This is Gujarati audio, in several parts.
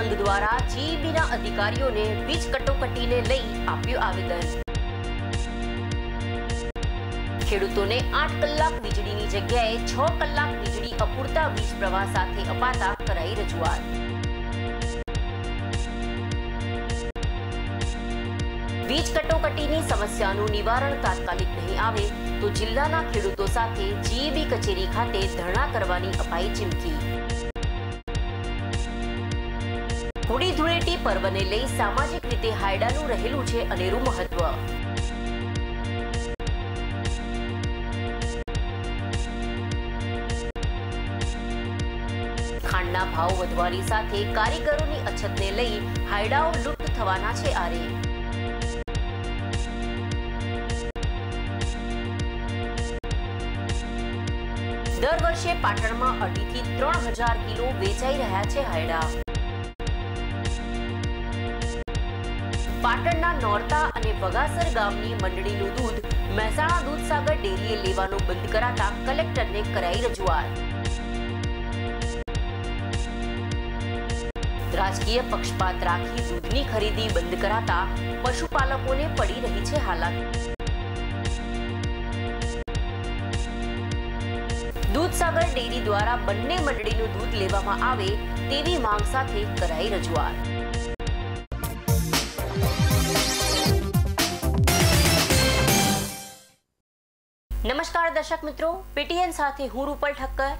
સંઘ દ્વારા જીઈબીના અધિકારીઓને વીજ કટોકટીને લઈ આપ્યું આવેદન. ખેડૂતોને આઠ કલાક વીજળીની જગ્યાએ છ કલાક વીજળી અપૂરતા વીજ પ્રવાહ સાથે અપાતા કરાઈ રજૂઆત. વીજ કટોકટીની સમસ્યાનું નિવારણ તાત્કાલિક નહીં આવે તો જિલ્લાના ખેડૂતો સાથે જીઈબી કચેરી ખાતે ધરણા કરવાની અપાઈ ચીમકી. ધૂળેટી પર્વને લઈ સામાજિક રીતે હાયડાનું રહેલું છે અનેરું મહત્વ. ખાંડના ભાવ વધવાની સાથે કારીગરોની અછતને લઈ હાયડાઓ લુપ્ત થવાના છે આરે. દર વર્ષે પાટણમાં અઢીથી ત્રણ હજાર કિલો વેચાઈ રહ્યા છે હાયડા. પાટણના નોરતા અને વગાસર ગામની મંડળીનું દૂધ મહેસાણા દૂધસાગર ડેરીએ લેવાનું બંધ કરાતા કલેક્ટરને કરાઈ રજૂઆત. રાજકીય પક્ષપાત રાખી દૂધની ખરીદી બંધ કરાતા પશુપાલકોને પડી રહી છે હાલાકી દૂધસાગર ડેરી દ્વારા બંને મંડળીનું દૂધ લેવામાં આવે તેવી માંગ સાથે કરાઈ રજૂઆત. નમસ્કાર દર્શક મિત્રો. પીટીએન સાથે હું રૂપલ ઠક્કર.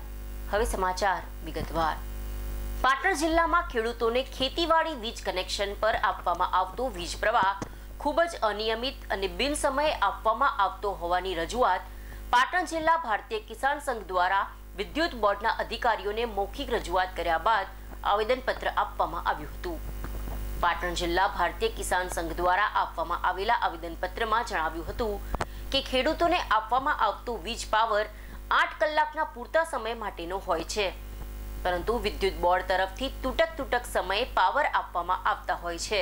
હવે સમાચાર વિગતવાર. પાટણ જિલ્લામાં ખેડૂતોને ખેતીવાડી વીજ કનેક્શન પર આપવામાં આવતો વીજ પ્રવાહ ખૂબ જ અનિયમિત અને બિન સમયે આપવામાં આવતો હોવાની રજૂઆત પાટણ જિલ્લા ભારતીય કિસાન સંઘ દ્વારા વિદ્યુત બોર્ડના અધિકારીઓને મૌખિક રજૂઆત કર્યા બાદ આવેદનપત્ર આપવામાં આવ્યું હતું. પાટણ જિલ્લા ભારતીય કિસાન સંઘ દ્વારા આપવામાં આવેલા આવેદનપત્રમાં જણાવ્યું હતું કે ખેડૂતોને આપવામાં આવતું વીજ પાવર આઠ કલાકના પૂરતા સમય માટેનો હોય છે. પરંતુ વિદ્યુત બોર્ડ તરફથી તૂટક તૂટક સમયે પાવર આપવામાં આવતા હોય છે.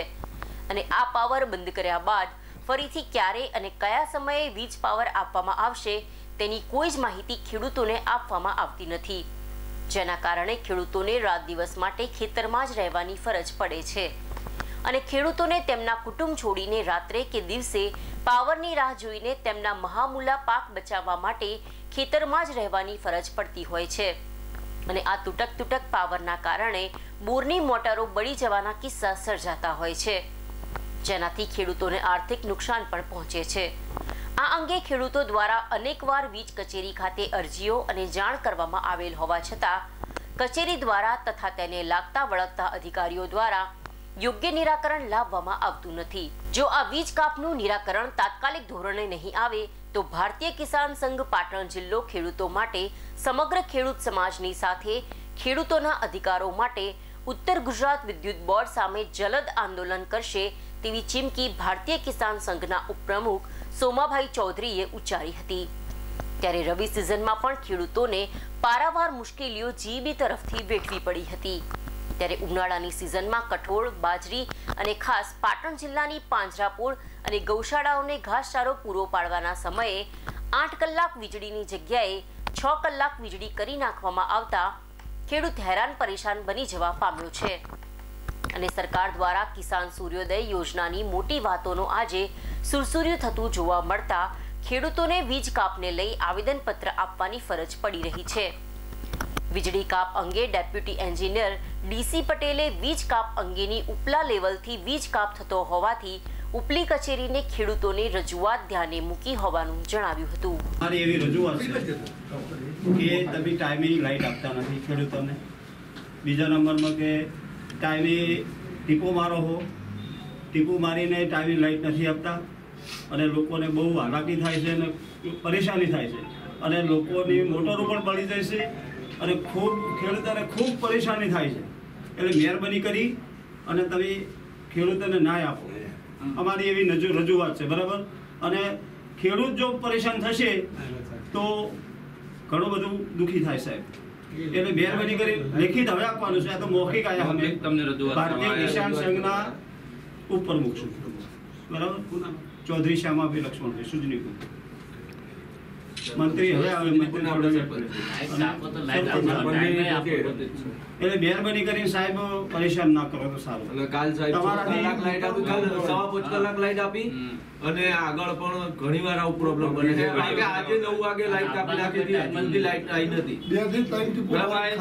અને આ પાવર બંધ કર્યા બાદ ફરીથી ક્યારે અને કયા સમયે વીજ પાવર આપવામાં આવશે તેની કોઈ જ માહિતી ખેડૂતોને આપવામાં આવતી નથી. જેના કારણે ખેડૂતોને રાત દિવસ માટે ખેતરમાં જ રહેવાની ફરજ પડે છે. અને ખેડૂતોને તેમના કુટુંબ છોડીને રાત્રે કે દિવસે પાવરની રાહ જોઈને તેમના મહામૂલા પાક બચાવવા માટે ખેતરમાં જ રહેવાની ફરજ પડતી હોય છે. અને આ તૂટક તૂટક પાવરના કારણે બોરની મોટરો બળી જવાના કિસ્સા સર્જાતા હોય છે. જેનાથી ખેડૂતોને આર્થિક નુકસાન પણ પહોંચે છે. આ અંગે ખેડૂતો દ્વારા અનેકવાર વીજ કચેરી ખાતે અરજીઓ અને જાણ કરવામાં આવેલ હોવા છતાં, કચેરી દ્વારા તથા તેને લાગતા વળગતા અધિકારીઓ દ્વારા યોગ્ય નિરાકરણ લાવવામાં આવતું નથી. જો આ વીજ કાપનું નિરાકરણ તાત્કાલિક ધોરણે નહીં આવે, તો ભારતીય કિસાન સંઘ પાટણ જિલ્લો ખેડૂતો માટે, સમગ્ર ખેડૂત સમાજની સાથે ખેડૂતોના અધિકારો માટે ઉત્તર ગુજરાત વિદ્યુત બોર્ડ સામે જલદ આંદોલન કરશે તેવી ચીમકી ભારતીય કિસાન સંઘના ઉપપ્રમુખ સોમાભાઈ ચૌધરીએ ઉચ્ચારી હતી. ત્યારે રવિ સિઝનમાં પણ ખેડૂતોને પારાવાર મુશ્કેલીઓ જીબી તરફથી વેઠવી પડી હતી. ત્યારે ઉનાળાની સિઝનમાં કઠોળ, બાજરી અને ખાસ પાટણ જિલ્લાની પાંજરાપોળ અને ગૌશાળાઓને ઘાસચારો પૂરો પાડવાના સમયે આઠ કલાક વીજળીની જગ્યાએ છ કલાક વીજળી કરી નાખવામાં આવતા ખેડૂત હેરાન પરેશાન બની જવા પામ્યો છે. અને સરકાર દ્વારા કિસાન સૂર્યોદય યોજનાની મોટી વાતોનો આજે સુરસુર્યું થતું જોવા મળતા ખેડૂતોને વીજ કાપને લઈ આવેદનપત્ર આપવાની ફરજ પડી રહી છે. વીજળી કાપ અંગે ડેપ્યુટી એન્જિનિયર ડીસી પટેલે વીજ કાપ અંગેની ઉપલા લેવલથી વીજ કાપ થતો હોવાથી ઉપલી કચેરીને ખેડૂતોની રજૂઆત ધ્યાને મૂકી હોવાનું જણાવ્યું હતું. મારી એવી રજૂઆત છે કે તમે ટાઈમે લાઈટ આપતા નથી ખેડૂતોને. બીજા નંબરમાં કે ટાઈમે ટીપો મારો હો. ટીપો મારીને ટાઈમે લાઈટ નથી આપતા અને લોકોને બહુ હાલાકી થાય છે અને પરેશાની થાય છે. અને લોકોની મોટરો પણ બળી જાય છે અને ખૂબ ખેડૂતોને ખૂબ પરેશાની થાય છે. એટલે મહેરબાની કરી અને તમે ખેડૂતોને ન્યાય આપો. અમારી એવી નજુ રજૂઆત છે બરાબર? અને ખેડૂત જો પરેશાન થશે તો ઘણું બધું દુઃખી થાય સાહેબ. એટલે મહેરબાની કરી લેખિત હવે આપવાનું છે આ તો મૌખિક આયા અમે. તમને રજૂઆત ભારતીય કિસાન સંઘના ઉપર મૂકશું. બરાબર? ચૌધરી શ્યામાભાઈ લક્ષ્મણભાઈ સુજનીકુંજ મંત્રી હવે આવે મંત્રી. એટલે મહેરબાની કરીને સાહેબ પરેશાન ના કરો તો સારું. અને કાલ સાહેબ કલાક લાઈટ આપી કાલ સવા પાંચ કલાક લાઈટ આપી અને આગળ પણ ઘણી વાર આવું પ્રોબ્લેમ બને છે. કારણ કે આજે નવ વાગે લાઈટ આપી નાખી હતી મંદી લાઈટ આવી નથી. બેથી ત્રણથી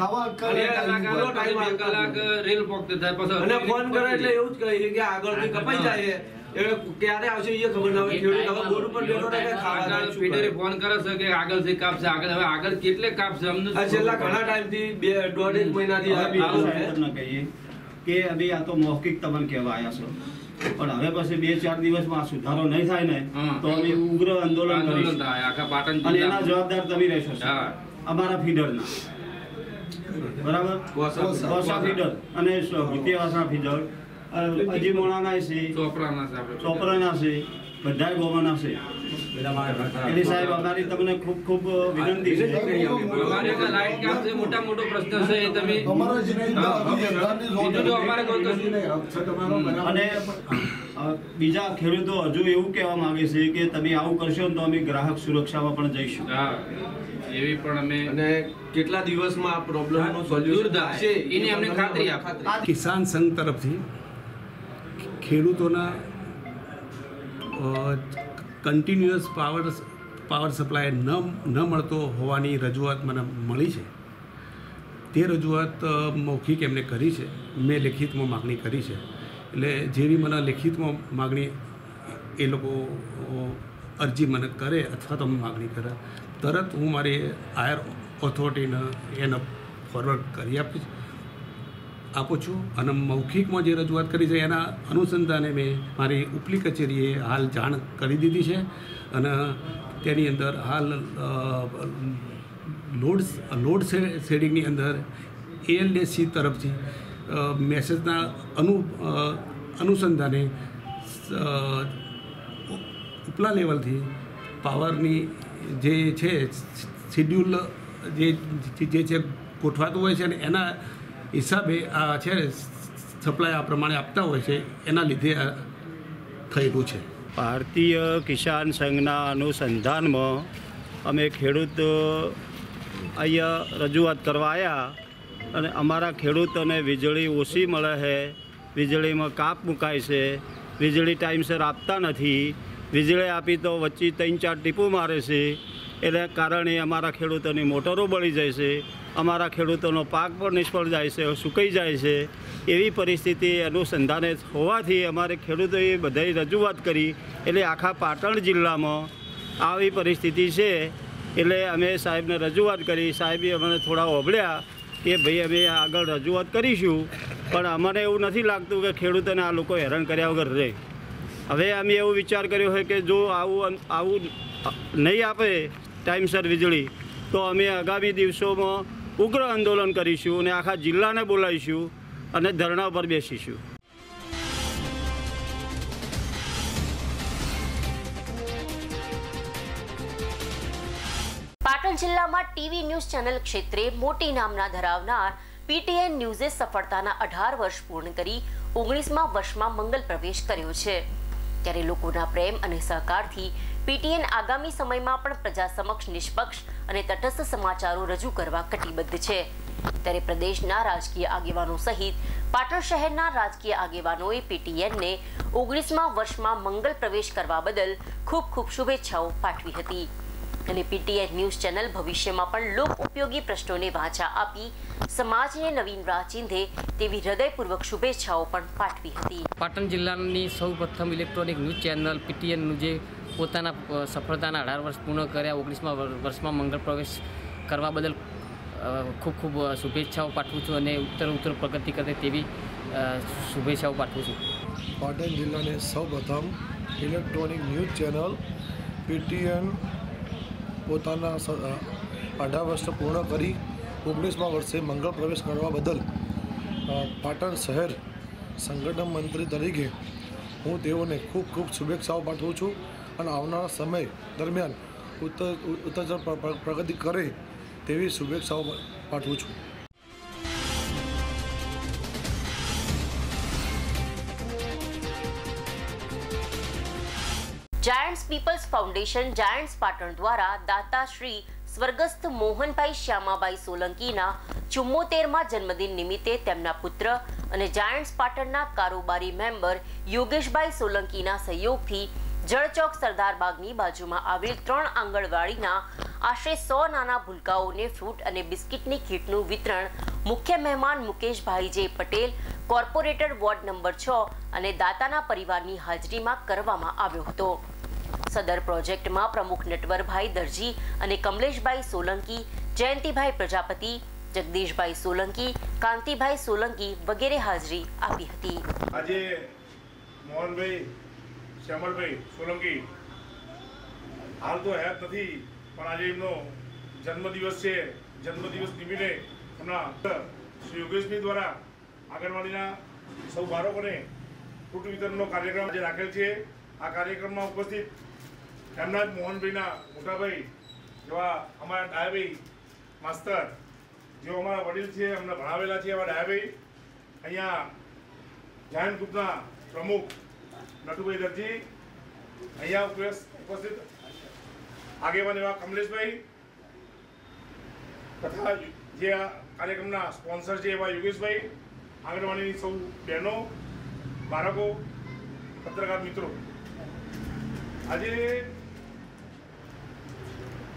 ખાવા કલાક રેલ પોકતે થાય પછી અને ફોન કરે એટલે એવું જ કહે છે કે આગળથી કપાઈ જાય એટલે ક્યારે આવશે એ ખબર ના હોય. ખેડૂત હવે બોર્ડ ઉપર બેઠો રહે ખાવા જાય, આગળ શું પીટરે ફોન કરે છે કે આગળથી કાપશે આગળ હવે આગળ કેટલે કાપશે અમને છેલ્લા ઘણા ટાઈમ બે દોઢ એક મહિનાથી આ હવે બીજું આવું સાહેબ છે. તમને કહીએ કે અભી આ તો મૌખિક તમને કહેવા આવ્યા છો પણ હવે પછી બે ચાર દિવસમાં માં સુધારો નહીં થાય ને તો અમે ઉગ્ર આંદોલન કરીશું. અને એના જવાબદાર તમે રહેશો. અમારા ફીડરના. બરાબર? કોસા. ફીડર. અને ફીડર. અ, અજીમોણાના છે ચોપરાના છે બધા. ગોવાના છે. એટલે સાહેબ અમારી તમને ખૂબ ખૂબ વિનંતી છે. અમારે કે લાઈટ કાપ છે મોટા મોટો પ્રશ્ન છે એ તમે તમારા જિંદગીમાં આવી સરકારની જોબ બીજું તો અમારે કોઈ કશું નહીં. હક છે તમારો બરાબર. અને બીજા ખેડૂતો હજુ એવું કહેવા માંગે છે કે તમે આવું કરશો ને તો અમે ગ્રાહક સુરક્ષામાં પણ જઈશું. હા એવી પણ અમે અને કેટલા દિવસમાં આ પ્રોબ્લેમ નો દૂર સોલ્યુશન છે એની અમને ખાતરી આપો. કિસાન સંઘ તરફથી ખેડૂતોના કન્ટિન્યુઅસ પાવર પાવર સપ્લાય ન ન મળતો હોવાની રજૂઆત મને મળી છે. તે રજૂઆત મૌખિક એમને કરી છે. મેં લેખિતમાં માગણી કરી છે. એટલે જેવી મને લેખિતમાં માગણી, એ લોકો અરજી મને કરે અથવા તો માગણી કરે, તરત હું મારી હાયર ઓથોરિટીને એને ફોરવર્ડ કરી આપીશ. આપું છું. અને મૌખિકમાં જે રજૂઆત કરી છે એના અનુસંધાને મેં મારી ઉપલી કચેરીએ હાલ જાણ કરી દીધી છે. અને તેની અંદર હાલ લોડ લોડ શેડિંગની અંદર એએલડીસી તરફથી મેસેજના અનુ અનુસંધાને ઉપલા લેવલથી પાવરની જે છે, શિડ્યુલ જે જે છે ગોઠવાતું હોય છે અને એના હિસાબે આ છે સપ્લાય આ પ્રમાણે આપતા હોય છે, એના લીધે આ થયેલું છે. ભારતીય કિસાન સંઘના અનુસંધાનમાં અમે ખેડૂત અહીંયા રજૂઆત કરવા આવ્યા અને અમારા ખેડૂતોને વીજળી ઓછી મળે છે, વીજળીમાં કાપ મુકાય છે, વીજળી ટાઈમસર આપતા નથી, વીજળી આપી તો વચ્ચે ત્રણ ચાર ટીપું મારે છે, એના કારણે અમારા ખેડૂતોની મોટરો બળી જાય છે. અમારા ખેડૂતોનો પાક પણ નિષ્ફળ જાય છે, સુકાઈ જાય છે. એવી પરિસ્થિતિ અનુસંધાને હોવાથી અમારે ખેડૂતોએ બધાએ રજૂઆત કરી, એટલે આખા પાટણ જિલ્લામાં આવી પરિસ્થિતિ છે. એટલે અમે સાહેબને રજૂઆત કરી, સાહેબે અમને થોડા ઓભળ્યા કે ભાઈ અમે આગળ રજૂઆત કરીશું, પણ અમને એવું નથી લાગતું કે ખેડૂતોને આ લોકો હેરાન કર્યા વગર રહે. હવે અમે એવો વિચાર કર્યો હોય કે જો આવું આવું નહીં આપે ટાઈમસર વીજળી, તો અમે આગામી દિવસોમાં ઉગ્ર આંદોલન કરીશું અને આખા જિલ્લાને બોલાવીશું અને ધરણા પર બેસીશું. પાટણ જિલ્લામાં ટીવી ન્યૂઝ ચેનલ ક્ષેત્રે મોટી નામના ધરાવનાર પીટીએન ન્યૂઝે સફળતાના અઢાર વર્ષ પૂર્ણ કરી ઓગણીસમાં વર્ષમાં મંગલ પ્રવેશ કર્યો છે. ત્યારે લોકોના પ્રેમ અને સહકારથી પીટીએન આગામી સમયમાં પણ પ્રજા સમક્ષ નિષ્પક્ષ અને તટસ્થ સમાચારો રજૂ કરવા કટિબદ્ધ છે. ત્યારે પ્રદેશના રાજકીય આગેવાનો સહિત પાટણ શહેરના રાજકીય આગેવાનોએ પીટીએનને ઓગણીસમાં વર્ષમાં મંગલ પ્રવેશ કરવા બદલ ખૂબ ખૂબ શુભેચ્છાઓ પાઠવી હતી. અને પીટીએન ન્યૂઝ ચેનલ ભવિષ્યમાં પણ લોક ઉપયોગી પ્રશ્નોને વાંચા આપી સમાજને નવીન રાહ ચીંધે તેવી હૃદયપૂર્વક શુભેચ્છાઓ પણ પાઠવી હતી. પાટણ જિલ્લાની સૌ પ્રથમ ઇલેક્ટ્રોનિક ન્યૂઝ ચેનલ પીટીએનનું જે પોતાના સફળતાના અઢાર વર્ષ પૂર્ણ કર્યા, ઓગણીસમાં વર્ષમાં મંગળ પ્રવેશ કરવા બદલ ખૂબ ખૂબ શુભેચ્છાઓ પાઠવું છું અને ઉત્તર ઉત્તર પ્રગતિ કરે તેવી શુભેચ્છાઓ પાઠવું છું. પાટણ જિલ્લાને સૌપ્રથમ ઇલેક્ટ્રોનિક ન્યૂઝ ચેનલ પીટીએન પોતાના અઢાર વર્ષ પૂર્ણ કરી ઓગણીસમાં વર્ષે મંગળ પ્રવેશ કરવા બદલ પાટણ શહેર સંગઠન મંત્રી તરીકે હું તેઓને ખૂબ ખૂબ શુભેચ્છાઓ પાઠવું છું. અને આવનારા સમય દરમિયાન ઉત્તર ઉત્તર પ્ર- પ્ર- પ્રગતિ કરે તેવી શુભેચ્છાઓ પાઠવું છું. Giants people's foundation giants Patan દ્વારા દાતા શ્રી સ્વર્ગસ્થ મોહનભાઈ શ્યામાબાઈ સોલંકીના ચુમ્મોતેરમાં જન્મદિન નિમિત્તે તેમના પુત્ર અને જાયન્ટ્સ પાટણના કારોબારી મેમ્બર યોગેશભાઈ સોલંકીના સહયોગથી જળચોક સરદાર બાગની બાજુમાં આવેલ ત્રણ આંગણવાડીના આશરે સો નાના ભૂલકાઓને ફ્રૂટ અને બિસ્કિટની કીટનું વિતરણ મુખ્ય મહેમાન મુકેશભાઈ જે પટેલ, કોર્પોરેટર વોર્ડ નંબર છ અને દાતાના પરિવારની હાજરીમાં કરવામાં આવ્યો હતો. સદર પ્રોજેક્ટમાં પ્રમુખ નટવરભાઈ દરજી અને કમલેશભાઈ સોલંકી, જયંતિભાઈ પ્રજાપતિ, જગદીશભાઈ સોલંકી, કાંતિભાઈ સોલંકી વગેરે હાજરી આપી હતી. આજે મોહનભાઈ શ્યામળભાઈ સોલંકી. હાલ તો હેત નથી, પણ આજે એમનો જન્મદિવસ છે. જન્મદિવસ નિમિત્તે એમના શ્રી યોગેશભાઈ દ્વારા આંગણવાડીના સૌ બાળકોને ફૂટ વિતરણનો કાર્યક્રમ આજે રાખેલ છે. આ કાર્યક્રમમાં ઉપસ્થિત એમના જ મોહનભાઈના મોટાભાઈ, જેવા અમારા ડાયાભાઈ માસ્તર, જેઓ અમારા વડીલ છે, અમને ભણાવેલા છે એવા ડાયાભાઈ. અહીંયા જાયન ગ્રુપના પ્રમુખ નટુભાઈ દરજી, અહીંયા ઉપસ્થિત આગેવાન એવા કમલેશભાઈ તથા જે આ કાર્યક્રમના સ્પોન્સર છે એવા યોગેશભાઈ, આંગણવાડીની સૌ બહેનો, બાળકો, પત્રકાર મિત્રો. આજે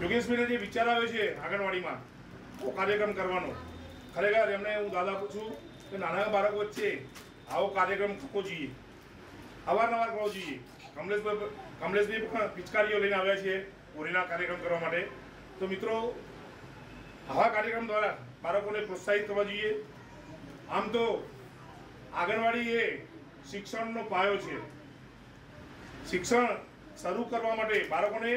યોગેશભાઈને જે વિચાર આવ્યો છે આંગણવાડીમાં કાર્યક્રમ કરવાનો. ખરેખર એમને હું દાદા પૂછું કે નાના બાળકો વચ્ચે આવો કાર્યક્રમ થવો જોઈએ. અવારનવાર કરવો જોઈએ કમલેશભાઈ કમલેશભાઈ પણ પિચકારીઓ લઈને આવ્યા છે હોળીના કાર્યક્રમ કરવા માટે. તો મિત્રો, આવા કાર્યક્રમ દ્વારા બાળકોને પ્રોત્સાહિત કરવા જોઈએ. આમ તો આંગણવાડી એ શિક્ષણનો પાયો છે. શિક્ષણ શરૂ કરવા માટે બાળકોને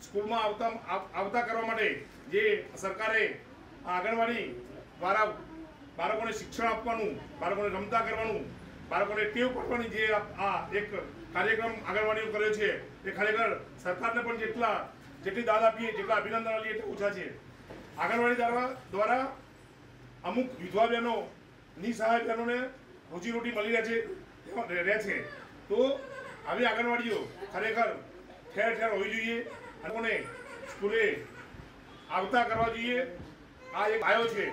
સ્કૂલમાં આવતા આવતા કરવા માટે જે સરકારે આંગણવાડી દ્વારા બાળકોને શિક્ષણ આપવાનું, બાળકોને રમતા કરવાનું બાળકોને ટેવ પડવાની જે આ એક કાર્યક્રમ આંગણવાડીઓ કર્યો છે, એ ખરેખર સરકારને પણ જેટલા જેટલી દાદ આપીએ, જેટલા અભિનંદન આપીએ, એટલા ઓછા છે. આંગણવાડી દ્વારા દ્વારા અમુક વિધવા બહેનો, નિસહાય બહેનોને રોજીરોટી મળી રહે છે રહે છે. તો આવી આંગણવાડીઓ ખરેખર ઠેર ઠેર હોવી જોઈએ અને સ્કૂલે આવતા કરવા જોઈએ. આ એક આયો છે.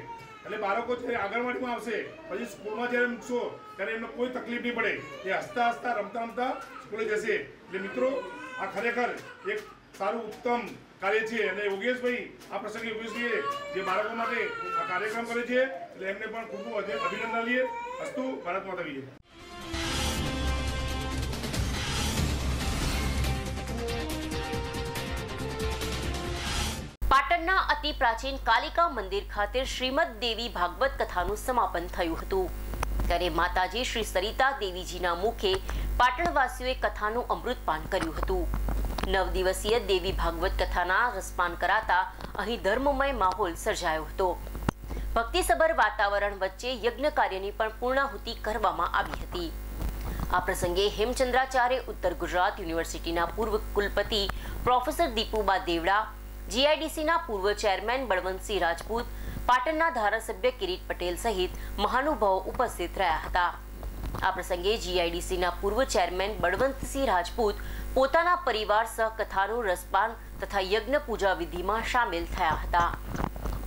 એટલે બાળકો જ્યારે આંગણવાડીમાં આવશે, પછી સ્કૂલમાં જ્યારે મૂકશો, ત્યારે એમને કોઈ તકલીફ નહીં પડે. એ હસતા હસતા, રમતા રમતા સ્કૂલે જશે. એટલે મિત્રો, આ ખરેખર એક સારું ઉત્તમ કાર્ય છે. અને યોગેશભાઈ, આ પ્રસંગે યોગેશભાઈએ જે બાળકો માટે આ કાર્યક્રમ કરે છે, એટલે એમને પણ ખૂબ ખૂબ અભિનંદન લઈએ. અસ્તુ, ભારત માતા પાટણના અતિ પ્રાચીન કાલિકા મંદિર ખાતે શ્રીમદ દેવી ભાગવત કથાનું સમાપન થયું હતું. ત્યારે માતાજી શ્રી સરિતા દેવીજીના મુખે પાટણવાસીઓએ કથાનું અમૃતપાન કર્યું હતું. નવ દિવસીય દેવી ભાગવત કથાના રસપાન કરાતા અહીં ધર્મમય માહોલ સર્જાયો હતો. ભક્તિસભર વાતાવરણ વચ્ચે યજ્ઞ કાર્યની પણ પૂર્ણાહુતિ કરવામાં આવી હતી. આ પ્રસંગે હેમચંદ્રાચાર્ય ઉત્તર ગુજરાત યુનિવર્સિટીના પૂર્વ કુલપતિ પ્રોફેસર દીપુબા દેવડા જીઆઈડીસીના પૂર્વ ચેરમેન બળવંતસિંહ રાજપૂત, પાટણના ધારાસભ્ય કિરીટ પટેલ સહિત મહાનુભાવો ઉપસ્થિત રહ્યા હતા. આ પ્રસંગે જીઆઈડીસીના પૂર્વ ચેરમેન બળવંતસિંહ રાજપૂત પોતાના પરિવાર સહ કથાનું રસપાન તથા યજ્ઞ પૂજા વિધિમાં સામેલ થયા હતા.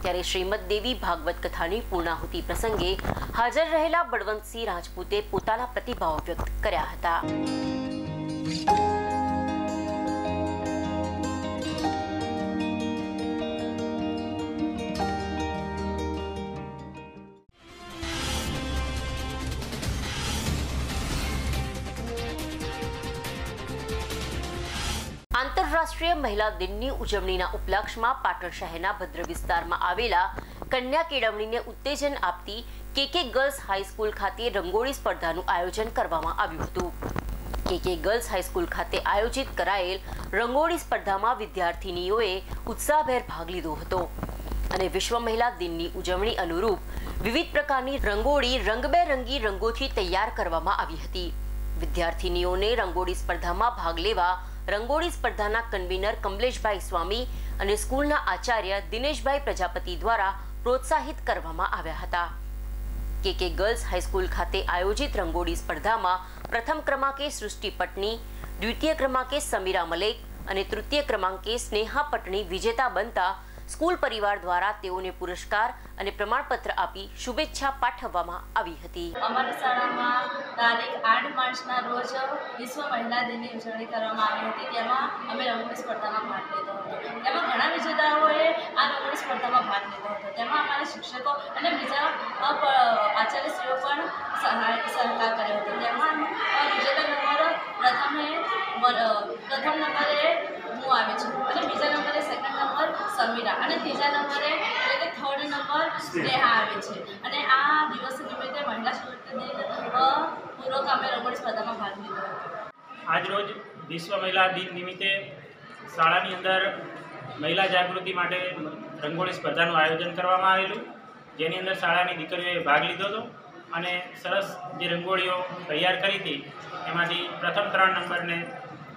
ત્યારે શ્રીમદ દેવી ભાગવત કથાની પૂર્ણાહુતિ પ્રસંગે હાજર રહેલા બળવંતસિંહ રાજપૂતે પોતાના પ્રતિભાવ વ્યક્ત કર્યા હતા. આંતરરાષ્ટ્રીય મહિલા દિનની ઉજવણીના ઉપલક્ષમાં પાટણ શહેરના ભદ્ર વિસ્તારમાં આવેલા કન્યા કેળવણીને ઉત્તેજન આપતી કેકે ગર્લ્સ હાઈસ્કૂલ ખાતે રંગોળી સ્પર્ધાનું આયોજન કરવામાં આવ્યું હતું. કેકે ગર્લ્સ હાઈસ્કૂલ ખાતે આયોજિત કરાયેલ રંગોળી સ્પર્ધામાં વિદ્યાર્થિનીઓએ ઉત્સાહભેર ભાગ લીધો હતો. અને વિશ્વ મહિલા દિનની ઉજવણી અનુરૂપ વિવિધ પ્રકારની રંગોળી રંગબેરંગી રંગોથી તૈયાર કરવામાં આવી હતી. વિદ્યાર્થિનીઓને રંગોળી સ્પર્ધામાં ભાગ લેવા રંગોળી સ્પર્ધાના કન્વીનર કમલેશભાઈ સ્વામી અને સ્કૂલના આચાર્ય દિનેશભાઈ પ્રજાપતિ દ્વારા પ્રોત્સાહિત કરવામાં આવ્યા હતા. કે કે ગર્લ્સ હાઈસ્કૂલ ખાતે આયોજિત રંગોળી સ્પર્ધામાં પ્રથમ ક્રમાંકે સૃષ્ટિ પટની દ્વિતીય ક્રમાંકે સમીરા મલેક અને તૃતીય ક્રમાંકે સ્નેહા પટણી વિજેતા બનતા સ્કૂલ પરિવાર દ્વારા તેઓને પુરસ્કાર અને પ્રમાણપત્ર આપી શુભેચ્છા પાઠવવામાં આવી હતી. અમારી શાળામાં તારીખ આઠ માર્ચના રોજ વિશ્વ મહિલા દિનની ઉજવણી કરવામાં આવી હતી. તેમાં અમે રંગોળી સ્પર્ધામાં ભાગ લીધો હતો. તેમાં ઘણા વિજેતાઓએ આ રંગોળી સ્પર્ધામાં ભાગ લીધો હતો. તેમાં અમારા શિક્ષકો અને બીજા આચાર્યશ્રીઓ પણ સહકાર કર્યો હતો. તેમાં વિજેતા નંબર પ્રથમે પ્રથમ નંબરે હું આવે છે. અને બીજા નંબરે સેકન્ડ નંબર સમીરા અને ત્રીજા નંબરે એટલે કે થર્ડ નંબર સ્નેહા. આવે છે. અને આ દિવસ નિમિત્તે મહિલા સશક્તિ દિન પૂર્વક અમે રંગોળી સ્પર્ધામાં ભાગ લીધો હતો. આજરોજ વિશ્વ મહિલા દિન નિમિત્તે શાળાની અંદર મહિલા જાગૃતિ માટે રંગોળી સ્પર્ધાનું આયોજન કરવામાં આવેલું. જેની અંદર શાળાની દીકરીઓએ ભાગ લીધો હતો. અને સરસ જે રંગોળીઓ તૈયાર કરી હતી એમાંથી પ્રથમ ત્રણ નંબરને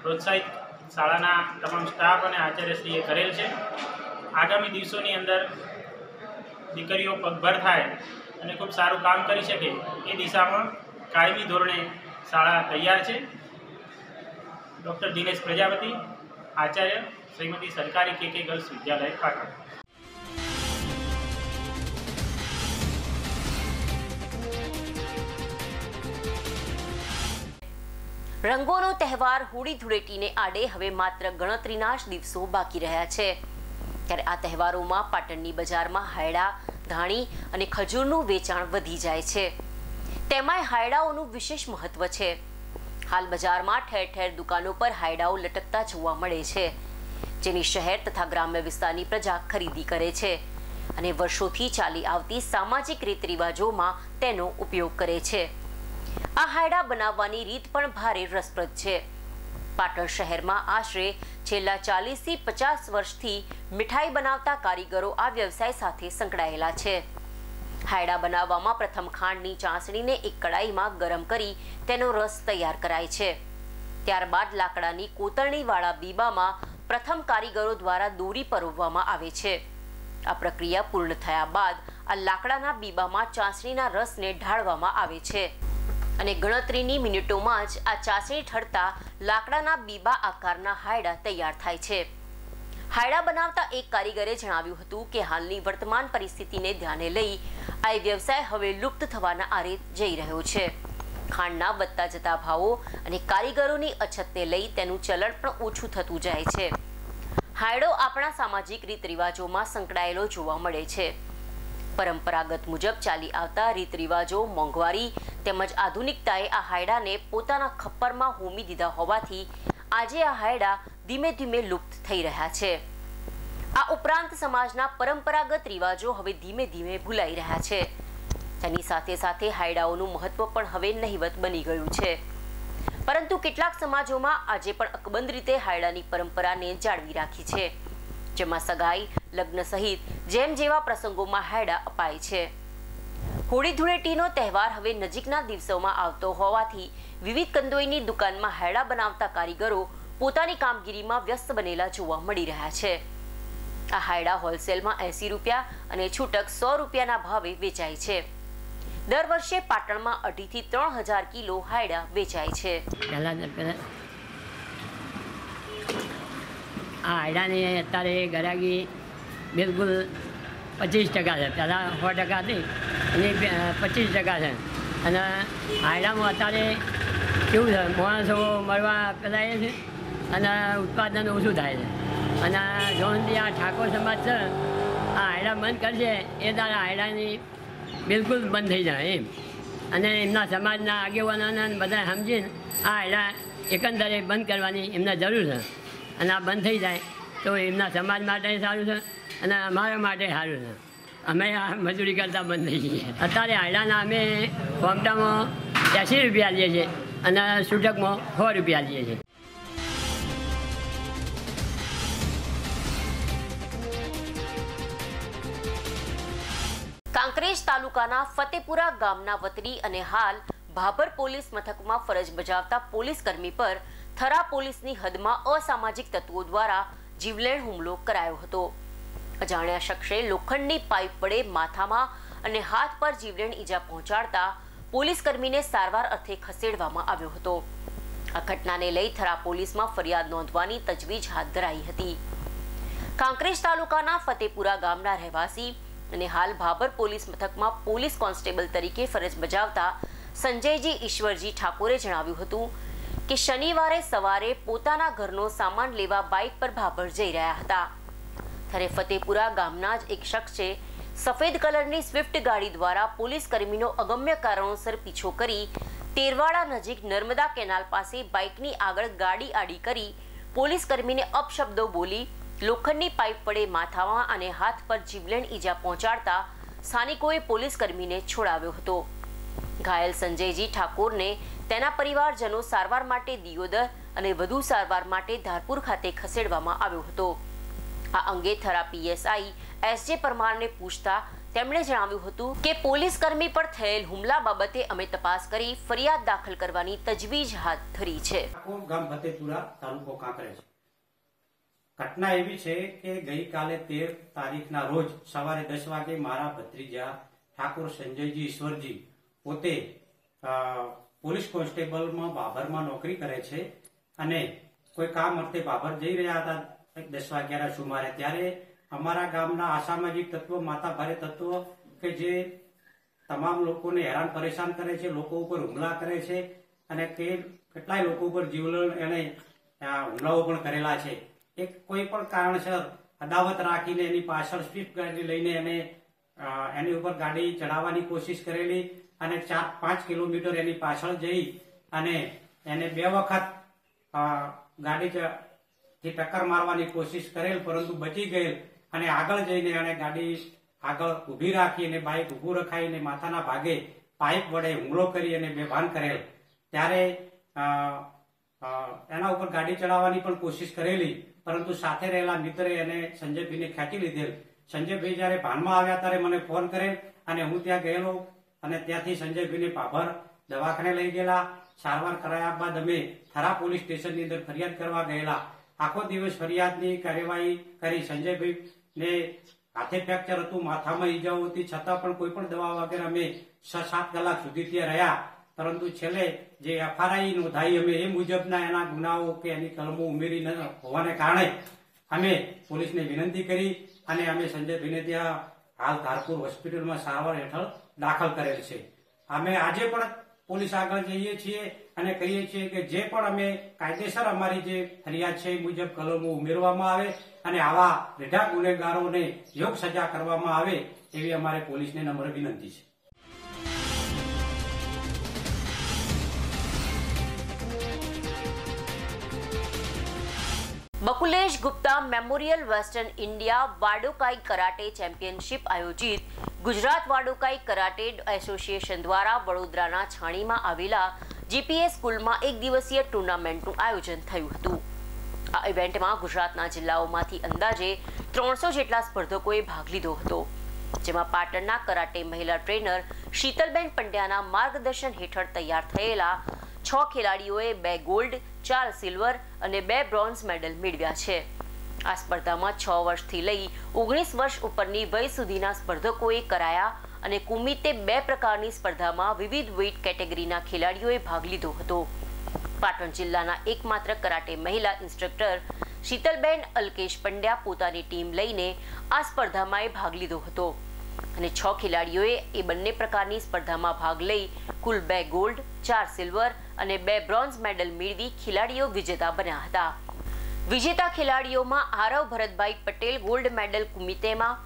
પ્રોત્સાહિત શાળાના તમામ સ્ટાફ અને આચાર્યશ્રીએ કરેલ છે. આગામી દિવસોની અંદર દીકરીઓ પગભર થાય અને ખૂબ સારું કામ કરી શકે એ દિશામાં કાયમી ધોરણે શાળા તૈયાર છે. ડૉક્ટર દિનેશ પ્રજાપતિ, આચાર્ય શ્રીમતી સરકારી કે કે ગર્લ્સ વિદ્યાલય, પાટણ. રંગોનો તહેવાર હોળી ધૂળેટીને આડે હવે માત્ર ગણતરીના જ દિવસો બાકી રહ્યા છે. ત્યારે આ તહેવારોમાં પાટણની બજારમાં હાયડા, ધાણી અને ખજૂરનું વેચાણ વધી જાય છે. તેમાંય હાયડાઓનું વિશેષ મહત્વ છે. હાલ બજારમાં ઠેર ઠેર દુકાનો પર હાયડાઓ લટકતા જોવા મળે છે, જેની શહેર તથા ગ્રામ્ય વિસ્તારની પ્રજા ખરીદી કરે છે અને વર્ષોથી ચાલી આવતી સામાજિક રીત રિવાજોમાં તેનો ઉપયોગ કરે છે. આ હાયડા બનાવવાની રીત પણ ભારે રસપ્રદ છે. પાટણ શહેરમાં આશરે છેલ્લા ચાલીસથી પચાસ વર્ષથી મીઠાઈ બનાવતા કારીગરો આ વ્યવસાય સાથે સંકળાયેલા છે. હાયડા બનાવવામાં પ્રથમ ખાંડની ચાસણીને એક કડાઈમાં ગરમ કરી તેનો રસ તૈયાર કરાય છે. ત્યારબાદ લાકડાની કોતરણીવાળા બીબામાં પ્રથમ કારીગરો દ્વારા દોરી પરોવવામાં આવે છે. આ પ્રક્રિયા પૂર્ણ થયા બાદ આ લાકડાના બીબામાં ચાસણીના રસને ઢાળવામાં આવે છે. અને ગણતરીની મિનિટોમાં જ આ ચાસણી ઠરતા લાકડાના બીબા આકારના હાયડા તૈયાર થાય છે. હાયડા બનાવતા એક કારીગરે જણાવ્યું હતું કે હાલની વર્તમાન પરિસ્થિતિને ધ્યાને લઈ આ વ્યવસાય હવે લુપ્ત થવાના આરે જઈ રહ્યો છે. ખાંડના વધતા જતા ભાવો અને કારીગરોની અછતને લઈ તેનું ચલણ પણ ઓછું થતું જાય છે. હાયડો આપણા સામાજિક રીત રિવાજોમાં સંકળાયેલો જોવા મળે છે. પરંપરાગત મુજબ ચાલી આવતા રીત રિવાજો મોંઘવારી તેમજ આધુનિકતાએ આ હાયડાને પોતાના ખપ્પરમાં હોમી દીધા હોવાથી આજે આ હાયડા ધીમે ધીમે લુપ્ત થઈ રહ્યા છે. આ ઉપરાંત સમાજના પરંપરાગત રિવાજો હવે ધીમે ધીમે ભૂલાઈ રહ્યા છે. તેની સાથે સાથે હાયડાઓનું મહત્વ પણ હવે નહિવત બની ગયું છે. પરંતુ કેટલાક સમાજોમાં આજે પણ અકબંધ રીતે હાયડાની પરંપરાને જાળવી રાખી છે. જેમાં સગાઈ લગ્ન સહિત જેમ જેવા પ્રસંગોમાં હાયડા અપાય છે. હોળી ધૂળેટીનો તહેવાર હવે નજીકના દિવસોમાં આવતો હોવાથી વિવિધ કંદોઈની દુકાનમાં હાયડા બનાવતા કારીગરો પોતાની કામગીરીમાં વ્યસ્ત બનેલા જોવા મળી રહ્યા છે. આ હાયડા હોલસેલમાં એંસી રૂપિયા અને છૂટક સો રૂપિયાના ભાવે વેચાય છે. દર વર્ષે પાટણમાં અઢીથી ત્રણ હજાર કિલો હાયડા વેચાય છે. આ આયડાની અત્યારે ગરાગી બિલકુલ પચીસ ટકા છે. પહેલાં સો ટકા હતી, અને પચીસ ટકા છે. અને હાયડામાં અત્યારે કેવું છે, માણસો મળવા પેલા છે, અને ઉત્પાદન ઓછું થાય છે. અને જોનથી આ ઠાકોર સમાજ છે, આ હાયડા બંધ કરશે, એ તારે હાયડાની બિલકુલ બંધ થઈ જાય એમ. અને એમના સમાજના આગેવાનોને બધા સમજીને આ હાયડા એકંદરે બંધ કરવાની એમને જરૂર છે. અને આ બંધ થઈ જાય તો એમના સમાજ માટે સારું છે. અને અમારા માટે સારું છે. અમે આ મજૂરી કરતા બંધ થઈ જઈએ અત્યારે આયડાના અમે કોમટામાં એંસી રૂપિયા લઈએ છીએ અને છૂટકમાં સો રૂપિયા લઈએ છીએ કાંકરેજ તાલુકાના ફતેપુરા ગામના વતરી અને હાલ ભાભર પોલીસ મથકમાં ફરજ બજાવતા પોલીસ કર્મી પર થરા પોલીસની હદમાં અસામાજિક તત્વો દ્વારા જીવલેણ હુમલો કરાયો હતો. અજાણ્યા શખ્સે લોખંડની પાઇપ વડે માથામાં અને હાથ પર જીવલેણ ઈજા પહોંચાડતા પોલીસ કર્મીને સારવાર અર્થે ખસેડવામાં આવ્યો હતો. આ ઘટનાને લઈ થરા પોલીસમાં ફરિયાદ નોંધવાની તજવીજ હાથ ધરાઈ હતી. કાંકરેજ તાલુકાના ફતેપુરા ગામના રહેવાસી અને હાલ ભાભર પોલીસ મથકમાં પોલીસ કોન્સ્ટેબલ તરીકે ફરજ બજાવતા સંજયજી ઈશ્વરજી ઠાકોરે જણાવ્યું હતું કે શનિવારે સવારે પોતાના ઘરનો સામાન લેવા બાઇક પર ભાભર જઈ રહ્યા હતા. ત્યારે ફતેપુરા ગામના જ એક શખ્સે સફેદ કલરની સ્વિફ્ટ ગાડી દ્વારા પોલીસ કર્મીનો અગમ્ય કારણોસર પીછો કરી તેરવાડા નજીક નર્મદા કેનાલ પાસે બાઇકની આગળ ગાડી આડી કરી પોલીસ કર્મીને અપશબ્દો બોલી લોખંડની પાઇપ વડે માથામાં અને હાથ પર જીવલેણ ઈજા પહોંચાડતા સ્થાનિકોએ પોલીસ કર્મીને છોડાવ્યો હતો. ઘાયલ સંજયજી ઠાકોરને તેના પરિવારજનો સારવાર માટે દિયોદર અને વધુ સારવાર માટે ધારપુર ખાતે ખસેડવામાં આવ્યો હતો. આ અંગે થરા પીએસઆઈ એસ જે પરમારને પૂછતા તેમણે જણાવ્યું હતું કે પોલીસ કર્મી પર થયેલ હુમલા બાબતે અમે તપાસ કરી ફરિયાદ દાખલ કરવાની તજવીજ હાથ ધરી છે. ગામ ફતેપુરા તાલુકો કાંકરેજ ઘટના એવી છે કે ગઈકાલે તેર તારીખના રોજ સવારે દસ વાગે મારા ભત્રીજા ઠાકોર સંજયજી ઈશ્વરજી પોતે પોલીસ કોન્સ્ટેબલમાં બાભરમાં નોકરી કરે છે અને કોઈ કામ અર્થે બાભર જઈ રહ્યા હતા દસ વાગ્યાના સુમારે ત્યારે અમારા ગામના અસામાજિક તત્વો માતા ભારે તત્વો કે જે તમામ લોકોને હેરાન પરેશાન કરે છે, લોકો ઉપર હુમલા કરે છે અને તે કેટલાય લોકો ઉપર જીવલણ એને હુમલાઓ પણ કરેલા છે. એક કોઈ પણ કારણસર અદાવત રાખીને એની પાછળ સ્વિફ્ટ ગાડી લઈને એને એની ઉપર ગાડી ચડાવવાની કોશિશ કરેલી અને ચાર, પાંચ કિલોમીટર એની પાછળ જઈ અને એને બે વખત ગાડી થી ટક્કર મારવાની કોશિશ કરેલ, પરંતુ બચી ગયેલ. અને આગળ જઈને એણે ગાડી આગળ ઊભી રાખી અને બાઇક ઊભું રખાઈને માથાના ભાગે પાઇપ વડે હુમલો કરી અને બેભાન કરેલ. ત્યારે એના ઉપર ગાડી ચડાવવાની પણ કોશિશ કરેલી, પરંતુ સાથે રહેલા મિત્રે એને સંજયભાઈને ખેંચી લીધેલ. સંજયભાઈ જયારે ભાનમાં આવ્યા ત્યારે મને ફોન કરેલ અને હું ત્યાં ગયેલો અને ત્યાંથી સંજયભાઈને પાભર દવાખાને લઈ ગયેલા. સારવાર કરાયા બાદ અમે થરા પોલીસ સ્ટેશનની અંદર ફરિયાદ કરવા ગયેલા. આખો દિવસ ફરિયાદની કાર્યવાહી કરી. સંજયભાઈ ને હાથે ફ્રેક્ચર હતું, માથામાં ઈજાઓ હતી, છતાં પણ કોઈ પણ દવા વગેરે અમે છ સાત કલાક સુધી ત્યાં રહ્યા. પરંતુ છેલ્લે જે એફઆરઆઈ નોંધાઈ અમે એ મુજબના એના ગુનાઓ કે એની કલમો ઉમેરી ન હોવાને કારણે અમે પોલીસને વિનંતી કરી અને અમે સંજયભાઈને ત્યાં હાલ ધારપુર હોસ્પિટલમાં સારવાર હેઠળ દાખલ કરેલ છે. અમે આજે પણ પોલીસ આગળ જઈએ છીએ અને કહીએ છીએ કે જે પણ અમે કાયદેસર અમારી જે ફરિયાદ છે એ મુજબ કલમો ઉમેરવામાં આવે અને આવા રેઢા ગુનેગારોને યોગ સજા કરવામાં આવે એવી અમારે પોલીસને નમ્ર વિનંતી છે. Bakulesh Gupta memorial western India Wadokai karate championship આયોજિત ગુજરાત વાડોકાઈ કરાટે એસોસિએશન દ્વારા વડોદરાના છાણીમાં આવેલા જીપીએસ સ્કૂલમાં એક દિવસીય ટુર્નામેન્ટનું આયોજન થયું હતું. આ ઇવેન્ટમાં ગુજરાતના જિલ્લાઓમાંથી અંદાજે ત્રણસો જેટલા સ્પર્ધકોએ ભાગ લીધો હતો. જેમાં પાટણના કરાટે મહિલા ટ્રેનર શીતલબેન પંડ્યાના માર્ગદર્શન હેઠળ તૈયાર થયેલા છ ખેલાડીઓએ બે ગોલ્ડ, ચાર સિલ્વર અને બે બ્રોન્ઝ મેડલ મેળવ્યા છે. આ સ્પર્ધામાં છ વર્ષથી લઈ ઓગણીસ વર્ષ ઉપરની વય સુધીના સ્પર્ધકોએ કરાયા અને કુમિતે બે પ્રકારની સ્પર્ધામાં વિવિધ વેઇટ કેટેગરીના ખેલાડીઓએ ભાગ લીધો હતો. પાટણ જિલ્લાના એકમાત્ર કરાટે મહિલા ઇન્સ્ટ્રક્ટર શીતલબેન અલ્કેશ પંડ્યા પોતાની ટીમ લઈને આ સ્પર્ધામાં ભાગ લીધો હતો. અને છ ખેલાડીઓએ એ બંને પ્રકારની સ્પર્ધામાં ભાગ લઈ કુલ બે ગોલ્ડ, ચાર સિલ્વર અને બે બ્રોન્ઝ મેડલ મેળવી ખેલાડીઓ વિજેતા બન્યા હતા. વિજેતા ખેલાડીઓમાં આરવ ભરતભાઈ પટેલ ગોલ્ડ મેડલ કુમિતેમાં,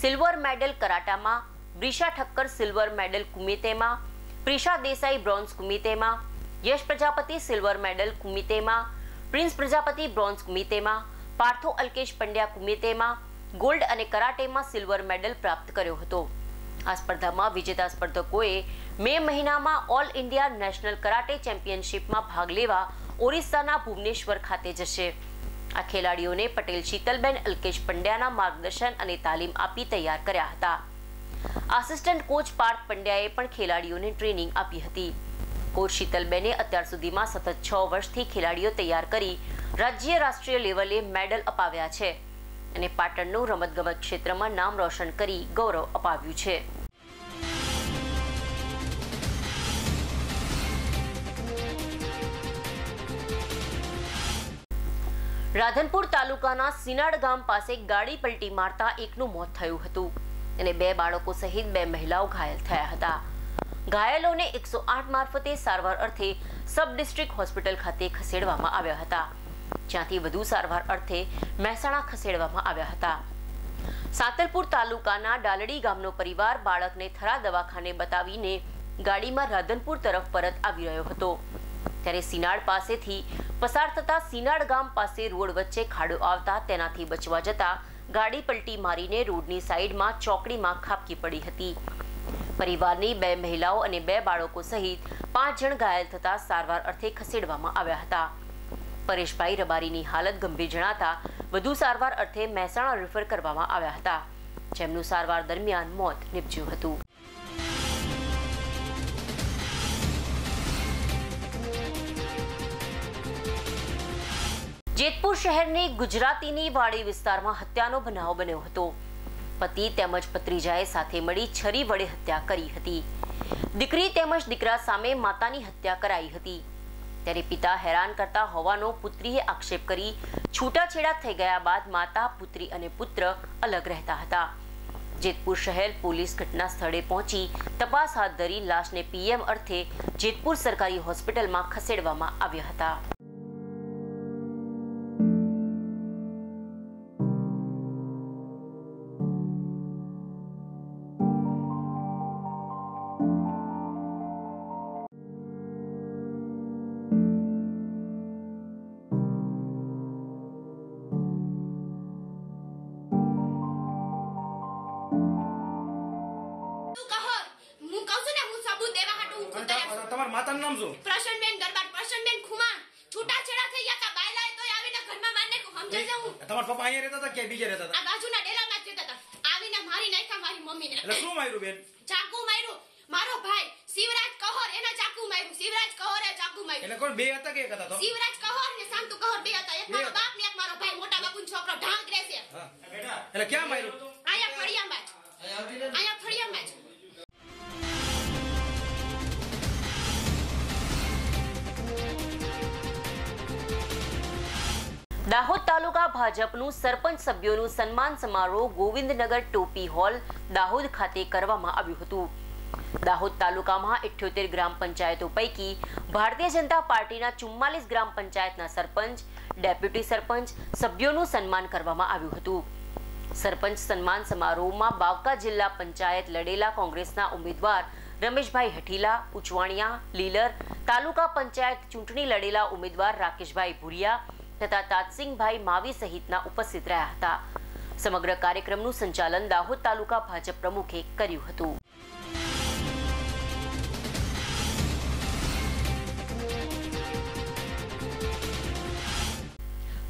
સિલ્વર મેડલ કરાટામાં બ્રિશા ઠક્કર સિલ્વર મેડલ કુમિતેમાં, પ્રિશા દેસાઈ બ્રોન્ઝ કુમિતેમાં, યશ પ્રજાપતિ સિલ્વર મેડલ કુમિતેમાં, પ્રિન્સ પ્રજાપતિ બ્રોન્ઝ કુમિતેમાં, પાર્થો અલ્કેશ પંડ્યા કુમિતેમાં, ગોલ્ડ અને કરાટેમાં સિલ્વર મેડલ પ્રાપ્ત કર્યો હતો. આ સ્પર્ધામાં વિજેતા સ્પર્ધકોએ મે મહિનામાં ઓલ ઇન્ડિયા નેશનલ કરાટે ચેમ્પિયનશિપમાં ભાગ લેવા ઓરિસ્સાના ભુવનેશ્વર ખાતે જશે. આ ખેલાડીઓને પટેલ શીતલબેન, અલ્કેશ પંડ્યાના માર્ગદર્શન અને તાલીમ આપી તૈયાર કર્યા હતા. આસિસ્ટન્ટ કોચ પાર્થ પંડ્યાએ પણ ખેલાડીઓને ટ્રેનિંગ આપી હતી. કોચ શીતલબેને અત્યાર સુધીમાં સતત છ વર્ષથી ખેલાડીઓ તૈયાર કરી રાજ્ય રાષ્ટ્રીય લેવલે મેડલ અપાવ્યા છે અને પાટણનું રમતગમત ક્ષેત્રમાં નામ રોશન કરી ગૌરવ અપાવ્યું છે. રાધનપુર તાલુકાના સિનાડ ગામ પાસે ગાડી પલટી મારતા એકનું મોત થયું હતું અને બે બાળકો સહિત બે મહિલાઓ ઘાયલ થયા હતા. ઘાયલોને એકસો આઠ મારફતે સારવાર અર્થે સબ ડિસ્ટ્રિક્ટ હોસ્પિટલ ખાતે ખસેડવામાં આવ્યા હતા, જ્યાંથી વધુ સારવાર અર્થે મહેસાણા ખસેડવામાં આવ્યા હતા. સાતલપુર તાલુકાના ડાલડી ગામનો પરિવાર બાળકને થરા દવાખાને બતાવીને ગાડીમાં રાધનપુર તરફ પરત આવી રહ્યો હતો. ત્યારે સિનાડ પાસેથી પસાર થતા સિનાડ ગામ પાસે રોડ વચ્ચે ખાડો આવતા તેનાથી બચવા જતા ગાડી પલટી મારીને રોડની સાઈડમાં ચોકડીમાં ખાબકી પડી હતી. પરિવારની બે મહિલાઓ અને બે બાળકો સહિત પાંચ જણ ઘાયલ થતા સારવાર અર્થે ખસેડવામાં આવ્યા હતા. પરેશભાઈ રબારીની હાલત ગંભીર જણાતા વધુ સારવાર અર્થે મહેસાણા રેફર કરવામાં આવ્યા હતા, જેમનું સારવાર દરમિયાન મોત નીપજ્યું હતું. જેતપુર શહેરની ગુજરાતીની વાડી વિસ્તારમાં હત્યાનો બનાવ બન્યો હતો. પતિ તેમજ ભત્રીજાએ સાથે મળી છરી વડે હત્યા કરી હતી. દીકરી તેમજ દીકરા સામે માતાની હત્યા કરાઈ હતી. ત્યારે પિતા હેરાન કરતા હોવાનો પુત્રીએ આક્ષેપ કરી છૂટાછેડા થઈ ગયા બાદ માતા, પુત્રી અને પુત્ર અલગ રહેતા હતા. જેતપુર શહેર પોલીસ ઘટના સ્થળે પહોંચી તપાસ હાથ ધરી લાશને પીએમ અર્થે જેતપુર સરકારી હોસ્પિટલમાં ખસેડવામાં આવ્યા હતા. તમારા માતાનું નામ શું? પ્રસન્નબેન દરબાર પ્રસન્નબેન ખુમાણ છૂટાછેડા થઈ ગયા તા બાયલા તો આવીને ઘરમાં મારને સમજે છે હું તમારા પપ્પા અહીંયા રહેતા હતા કે બીજે રહેતા હતા? આ બાજુના ડેલામાં જ રહેતા હતા આવીને મારી નાખ્યા મારી મમ્મીને. એટલે શું માર્યું બેન? ચાકુ માર્યું. મારો ભાઈ શિવરાજ કહોર એના ચાકુ માર્યું. શિવરાજ કહોરે ચાકુ માર્યું. એટલે કોણ બે હતા કે એક હતા તો? શિવરાજ કહોર ને શાંતુ કહોર બે હતા. એક મારો. બાપ ને એક મારો ભાઈ. મોટા બાપુનો છોકરો ઢાંક રહેશે. હા. એટલે ક્યાં માર્યું? દાહોદ તાલુકા ભાજપનું સરપંચ સભ્યોનું સન્માન સમારોહ ગોવિંદનગર ટોપી હોલ દાહોદ ખાતે કરવામાં આવ્યું હતું. દાહોદ તાલુકામાં ઇઠ્યોતેર ગ્રામ પંચાયતો પૈકી ભારતીય જનતા પાર્ટીના ચુમ્માલીસ ગ્રામ પંચાયતના સરપંચ, ડેપ્યુટી સરપંચ સભ્યોનું સન્માન કરવામાં આવ્યું હતું. સરપંચ સન્માન સમારોહમાં બાવકા જિલ્લા પંચાયત લડેલા કોંગ્રેસના ઉમેદવાર રમેશભાઈ હઠીલા ઉચવાણિયા લીલર, તાલુકા પંચાયત ચૂંટણી લડેલા ઉમેદવાર રાકેશભાઈ ભુરિયા તથા તાતસિંહભાઈ માવી સહિતના ઉપસ્થિત રહ્યા હતા. સમગ્ર કાર્યક્રમનું સંચાલન દાહોદ તાલુકા ભાજપ પ્રમુખે કર્યું હતું.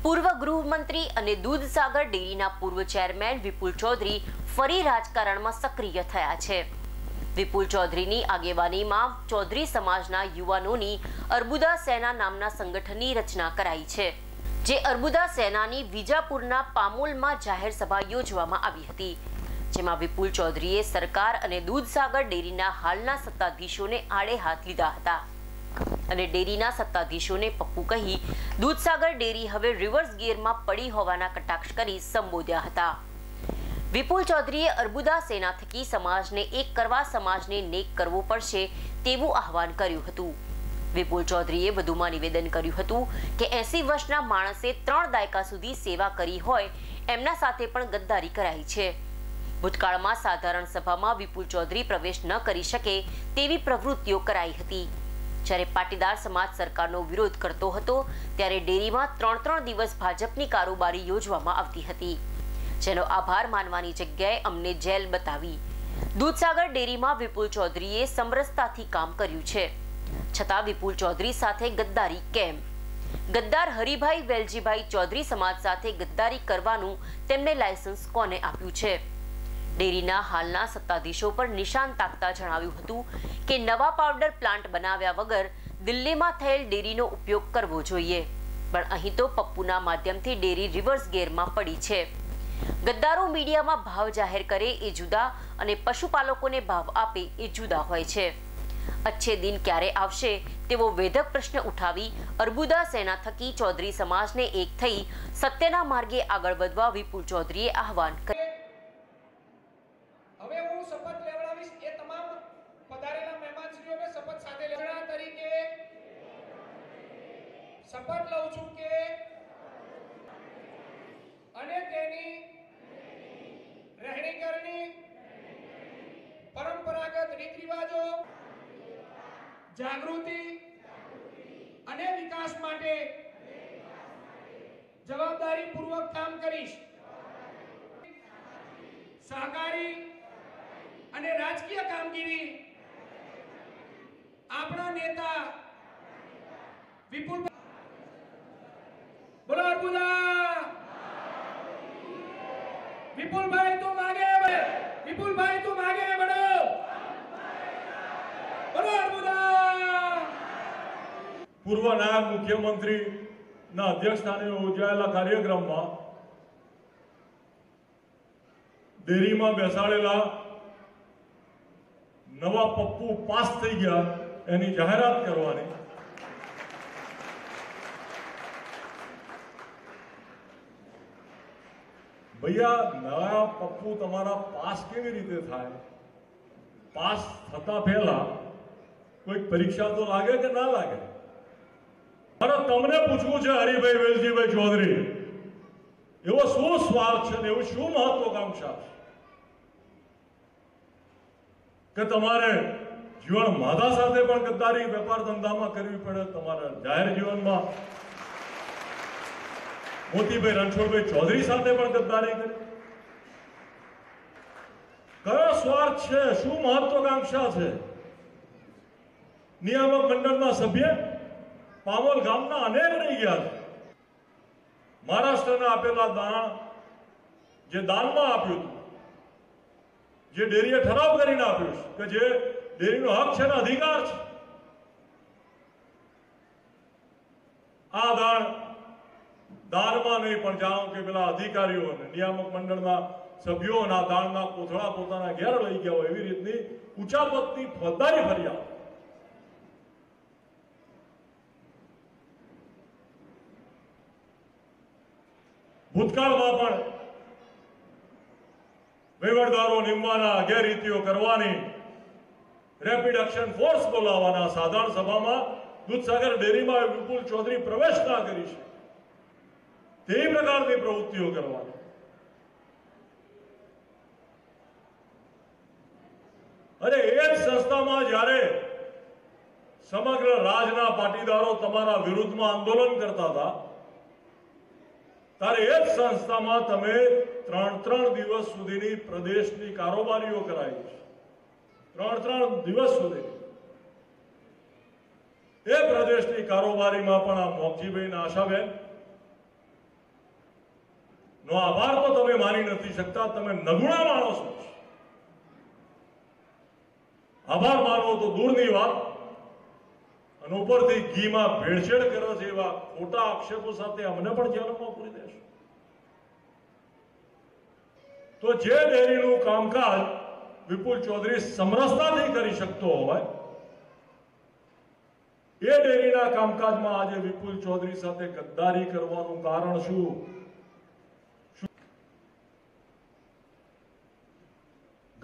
પૂર્વ ગૃહમંત્રી અને દૂધસાગર ડેરીના પૂર્વ ચેરમેન વિપુલ ચૌધરી ફરી રાજકારણમાં સક્રિય થયા છે. વિપુલ ચૌધરીની આગેવાનીમાં ચૌધરી સમાજના યુવાનોની અર્બુદા સેના નામના સંગઠનની રચના કરાઈ છે. જે અર્બુદા સેનાની વિજાપુરના પામોલમાં જાહેર સભા યોજવામાં આવી હતી, જેમાં વિપુલ ચૌધરીએ સરકાર અને દૂધસાગર ડેરીના હાલના સત્તાધીશોને આડે હાથ લીધા હતા. અને ડેરીના સત્તાધીશોને પપ્પુ કહી, દૂધસાગર ડેરી હવે રિવર્સ ગિયરમાં પડી હોવાના કટાક્ષ કરી સંબોધ્યા હતા. વિપુલ ચૌધરીએ અર્બુદા સેના થકી સમાજને એક કરવા, સમાજને નેક કરવો પડશે તેવું આહવાન કર્યું હતું. વિપુલ ચૌધરીએ વધુમાં નિવેદન કર્યું હતું કે એસી વર્ષના માણસે ત્રણ દાયકા સુધી સેવા કરી હોય, એમના સાથે પણ ગદ્દારી કરાઈ છે. ભૂતકાળમાં સાધારણ સભામાં વિપુલ ચૌધરી પ્રવેશ ન કરી શકે તેવી પ્રવૃત્તિઓ કરાઈ હતી. જ્યારે પાટીદાર સમાજ સરકારનો વિરોધ કરતો હતો, ત્યારે ડેરીમાં ત્રણ ત્રણ દિવસ ભાજપની કારોબારી યોજવામાં આવતી હતી. જેનો આભાર માનવાની જગ્યાએ અમને જેલ બતાવી. દૂધસાગર ડેરીમાં વિપુલ ચૌધરીએ સમરસતાથી કામ કર્યું છે. છતાં વિપુલ ચૌધરી સાથે ગદ્દારી કેમ? ગદ્દાર હરિભાઈ વેલજીભાઈ ચૌધરી સમાજ સાથે ગદ્દારી કરવાનું તેમને લાયસન્સ કોને આપ્યું છે? ડેરીના હાલના સત્તાધીશો પર નિશાન તાકતા જણાવ્યું હતું કે નવા પાવડર પ્લાન્ટ બનાવ્યા વગર દિલ્હીમાં થયેલ ડેરીનો ઉપયોગ કરવો જોઈએ. પણ અહીં તો પપ્પુના માધ્યમથી ડેરી રિવર્સ ગેરમાં પડી છે. ગદ્દારો મીડિયામાં ભાવ જાહેર કરે એ જુદા અને પશુપાલકોને ભાવ આપે એ જુદા હોય છે. અચ્છે દિન ક્યારે આવશે તેવો વેધક પ્રશ્ન ઉઠાવી અર્બુદા સેના થકી ચૌધરી સમાજને એક થઈ સત્યના માર્ગે આગળ વધવા વિપુલ ચૌધરીએ આહવાન કર્યું નાયબ મુખ્યમંત્રી ના અધ્યક્ષસ્થાને યોજાયેલા કાર્યક્રમમાં ડેરીમાં બેસાડેલા નવા પપ્પુ પાસ થઈ ગયા એની જાહેરાત કરવાની. ભૈયા, નવા પપ્પુ તમારા પાસ કેવી રીતે થાય? પાસ થતા પહેલા કોઈ પરીક્ષા તો લાગે કે ના લાગે? મારે તમને પૂછવું છે, હરિભાઈ વેલજીભાઈ ચૌધરી, એવો શું સ્વાર્થ છે ને એવું શું મહત્વકાંક્ષા છે? કે તમારે જીવન માધા સાથે પણ ગદ્દારી, વેપાર ધંધામાં કરવી પડે, તમારા જાહેર જીવનમાં? મોતીભાઈ રણછોડભાઈ ચૌધરી સાથે પણ ગદ્દારી કરી. કયો સ્વાર્થ છે? શું મહત્વકાંક્ષા છે? નિયામક મંડળના સભ્ય? પામોલ ગામના અનેક રહી ગયા છે. મહારાષ્ટ્રના આપેલા દાણ જે દાનમાં આપ્યું હતું, જે ડેરીએ ઠરાવ કરીને આપ્યું છે કે જે ડેરીનો હક છે ને અધિકાર છે. આ દાણ દાનમાં નહીં, પણ જાણો કે પેલા અધિકારીઓ અને નિયામક મંડળના સભ્યોના દાણના કોથળા પોતાના ઘેર લઈ ગયા હોય એવી રીતની ઊંચા પદની ફોજદારી ફરિયાદ. ભૂતકાળમાં પણ વહીવટદારો નિમવાના ગેરરીતિઓ કરવાની રેપિડ એક્શન ફોર્સ બોલાવવાના સાધારણ સભામાં દૂધસાગર ડેરીમાં વિપુલ ચૌધરી પ્રવેશ ના કરી છે. તે પ્રકારની પ્રવૃત્તિઓ કરવાની. અરે એ જ સંસ્થામાં જ્યારે સમગ્ર રાજના પાટીદારો તમારા વિરુદ્ધમાં આંદોલન કરતા હતા ત્યારે એ જ સંસ્થામાં તમે ત્રણ ત્રણ દિવસ સુધીની પ્રદેશની કારોબારીઓ કરાવી છે. ત્રણ ત્રણ દિવસ સુધી. એ પ્રદેશની કારોબારીમાં પણ આ મોગજીભાઈ આશાબેન. નો આભાર તો તમે માની નથી શકતા, તમે નગુણા માણસો છો. આભાર માનવો તો દૂરની વાત. અને ઉપરથી ઘીમાં ભેળસેળ કરે છે એવા ખોટા આક્ષેપો સાથે અમને પણ જેલમાં પૂરી દેશો. તો જે ડેરીનું કામકાજ વિપુલ ચૌધરી સમરસતાથી કરી શકતો હોય, એ ડેરીના કામકાજમાં આજે વિપુલ ચૌધરી સાથે ગદ્દારી કરવાનું કારણ શું?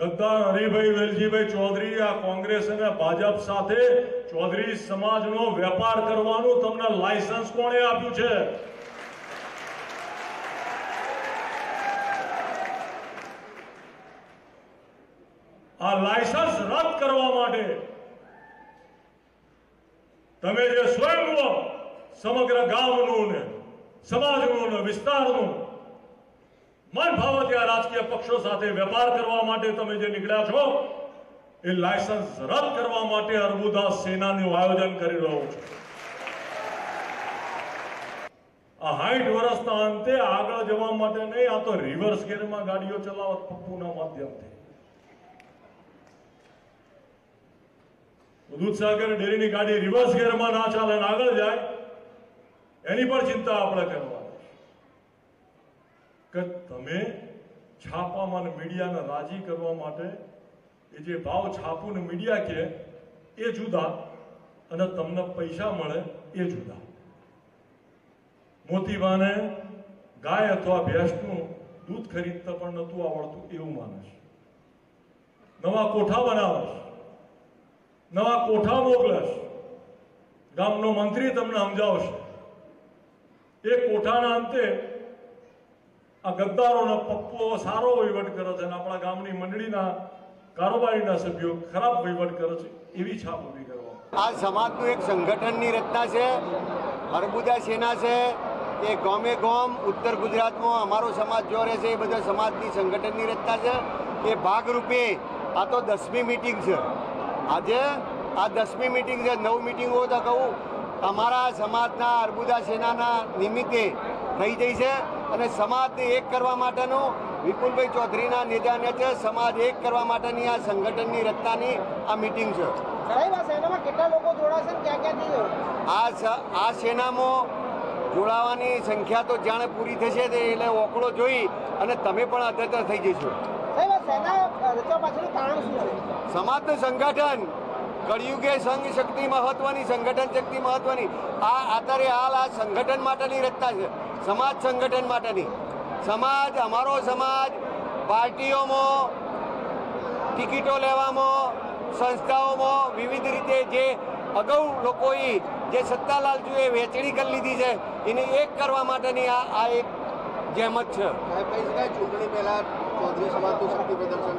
ગદ્દાર હરિભાઈ વેલજીભાઈ ચૌધરી, આ કોંગ્રેસ અને ભાજપ સાથે ચૌધરી સમાજનો વેપાર કરવાનું તમને લાયસન્સ કોણે આપ્યું છે? આ લાયસન્સ રદ કરવા માટે તમે જે સ્વયંભૂ સમગ્ર ગામનું ને સમાજનું ને વિસ્તારનું મન આ રાજકીય પક્ષો સાથે વેપાર કરવા માટે તમે જે નીકળ્યા છો, એ લાયસન્સ રદ કરવા માટે અર્બુદા સેનાનું આયોજન કરી રહ્યો છું. આ હાઈઠ વર્ષના અંતે આગળ જવા માટે નહીં, આ તો રિવર્સ ગેરમાં ગાડીઓ ચલાવત પપ્પુના માધ્યમથી. દૂધસાગર ડેરીની ગાડી રિવર્સ ગેરમાં ના ચાલે આગળ જાય, એની પણ ચિંતા આપણે કરવાની કે તમે છાપામાં અને મીડિયાને રાજી કરવા માટે એ જે ભાવ છાપું ને મીડિયા કે, એ જુદા અને તમને પૈસા મળે એ જુદા. મોતીબાને ગાય અથવા ભેંસનું દૂધ ખરીદતા પણ નહોતું આવડતું એવું માને છે. નવા કોઠા બનાવે નવા કોઠા મોકલે છે ગામનો મંત્રી તમને સમજાવશે. એ કોઠાના અંતે આ ગદ્દારોનો પપ્પુઓ સારો વહીવટ કરે છે અને આપણા ગામની મંડળીના કારોબારીના સભ્યો ખરાબ વહીવટ કરે છે, એવી છાપ ઊભી કરવા. આ સમાજનું એક સંગઠનની રચના છે અર્બુદા સેના છે, એ ગામે ગામ ઉત્તર ગુજરાતમાં અમારો સમાજ જો રહે છે, એ બધા સમાજની સંગઠનની રચના છે. એ ભાગરૂપે આ તો દસમી મિટિંગ છે. આજે આ દસમી મિટિંગ છે, નવ મિટિંગો તો કહું, અમારા સમાજના અર્બુદા સેનાના નિમિત્તે થઈ જઈ છે. અને સમાજને એક કરવા માટેનો વિપુલભાઈ ચૌધરીના નિદાને છે. સમાજ એક કરવા માટેની આ સંગઠનની રચનાની આ મિટિંગ છે. આ આ સેનામાં જોડાવાની સંખ્યા તો જાણે પૂરી થશે તે એટલે ઓકળો જોઈ અને તમે પણ અદ્યતન થઈ જશો. સમાજનું સંગઠન કળિયુગે સંઘ શક્તિ મહત્વની સંગઠન શક્તિ મહત્વની. આ અત્યારે હાલ આ સંગઠન માટેની રચના છે. સમાજ સંગઠન માટેની. સમાજ અમારો સમાજ પાર્ટીઓમાં ટિકિટો લેવામાં સંસ્થાઓમાં વિવિધ રીતે જે અગાઉ લોકોએ જે સત્તાલાલજુએ વેચણી કરી લીધી છે એને એક કરવા માટેની આ આ એક જહેમત છે. ચૂંટણી પહેલા ચૌધરી સમાજનું શક્તિ પ્રદર્શન?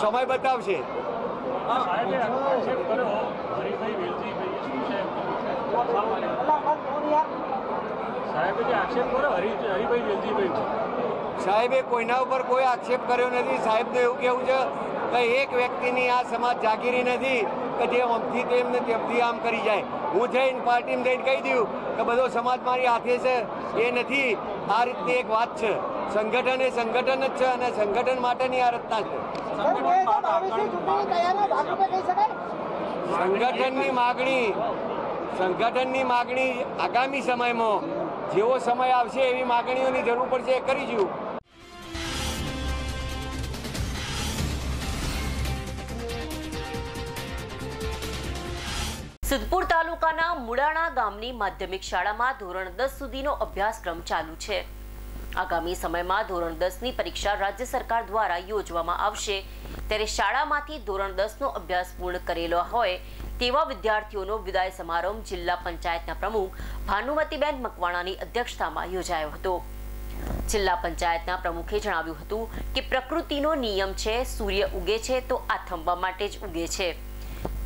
સમય બતાવશે. સાહેબે કોઈના ઉપર કોઈ આક્ષેપ કર્યો નથી. સાહેબનું એવું કેવું છે કે એક વ્યક્તિની આ સમાજ જાગીરી નથી કે જે અમથી તેમ ને તેમથી આમ કરી જાય. હું જઈને પાર્ટીમાં જઈને કહી દઉં કે બધો સમાજ મારી હાથે છે. એ નથી. આ રીતની એક વાત છે. સંગઠન એ સંગઠન જ છે અને સંગઠન માટેની આ રચના છે. સંગઠનની માગણી સંગઠનની માગણી આગામી સમયમાં, જેવો સમય આવશે એવી માગણીઓની જરૂર પડશે એ કરીશું સિદ્ધપુર તાલુકાના મુડાણા ગામની માધ્યમિક શાળામાં ધોરણ દસ સુધીનો અભ્યાસક્રમ ચાલુ છે. આગામી સમયમાં ધોરણ દસની પરીક્ષા રાજ્ય સરકાર દ્વારા યોજવામાં આવશે. ત્યારે શાળામાંથી ધોરણ દસનો અભ્યાસ પૂર્ણ કરેલો હોય તેવા વિદ્યાર્થીઓનો વિદાય સમારંભ જિલ્લા પંચાયતના પ્રમુખ ભાનુમતીબેન મકવાણાની અધ્યક્ષતામાં યોજાયો હતો. જિલ્લા પંચાયતના પ્રમુખે જણાવ્યું હતું કે પ્રકૃતિનો નિયમ છે, સૂર્ય ઉગે છે તો આ થંભા માટે જ ઉગે છે.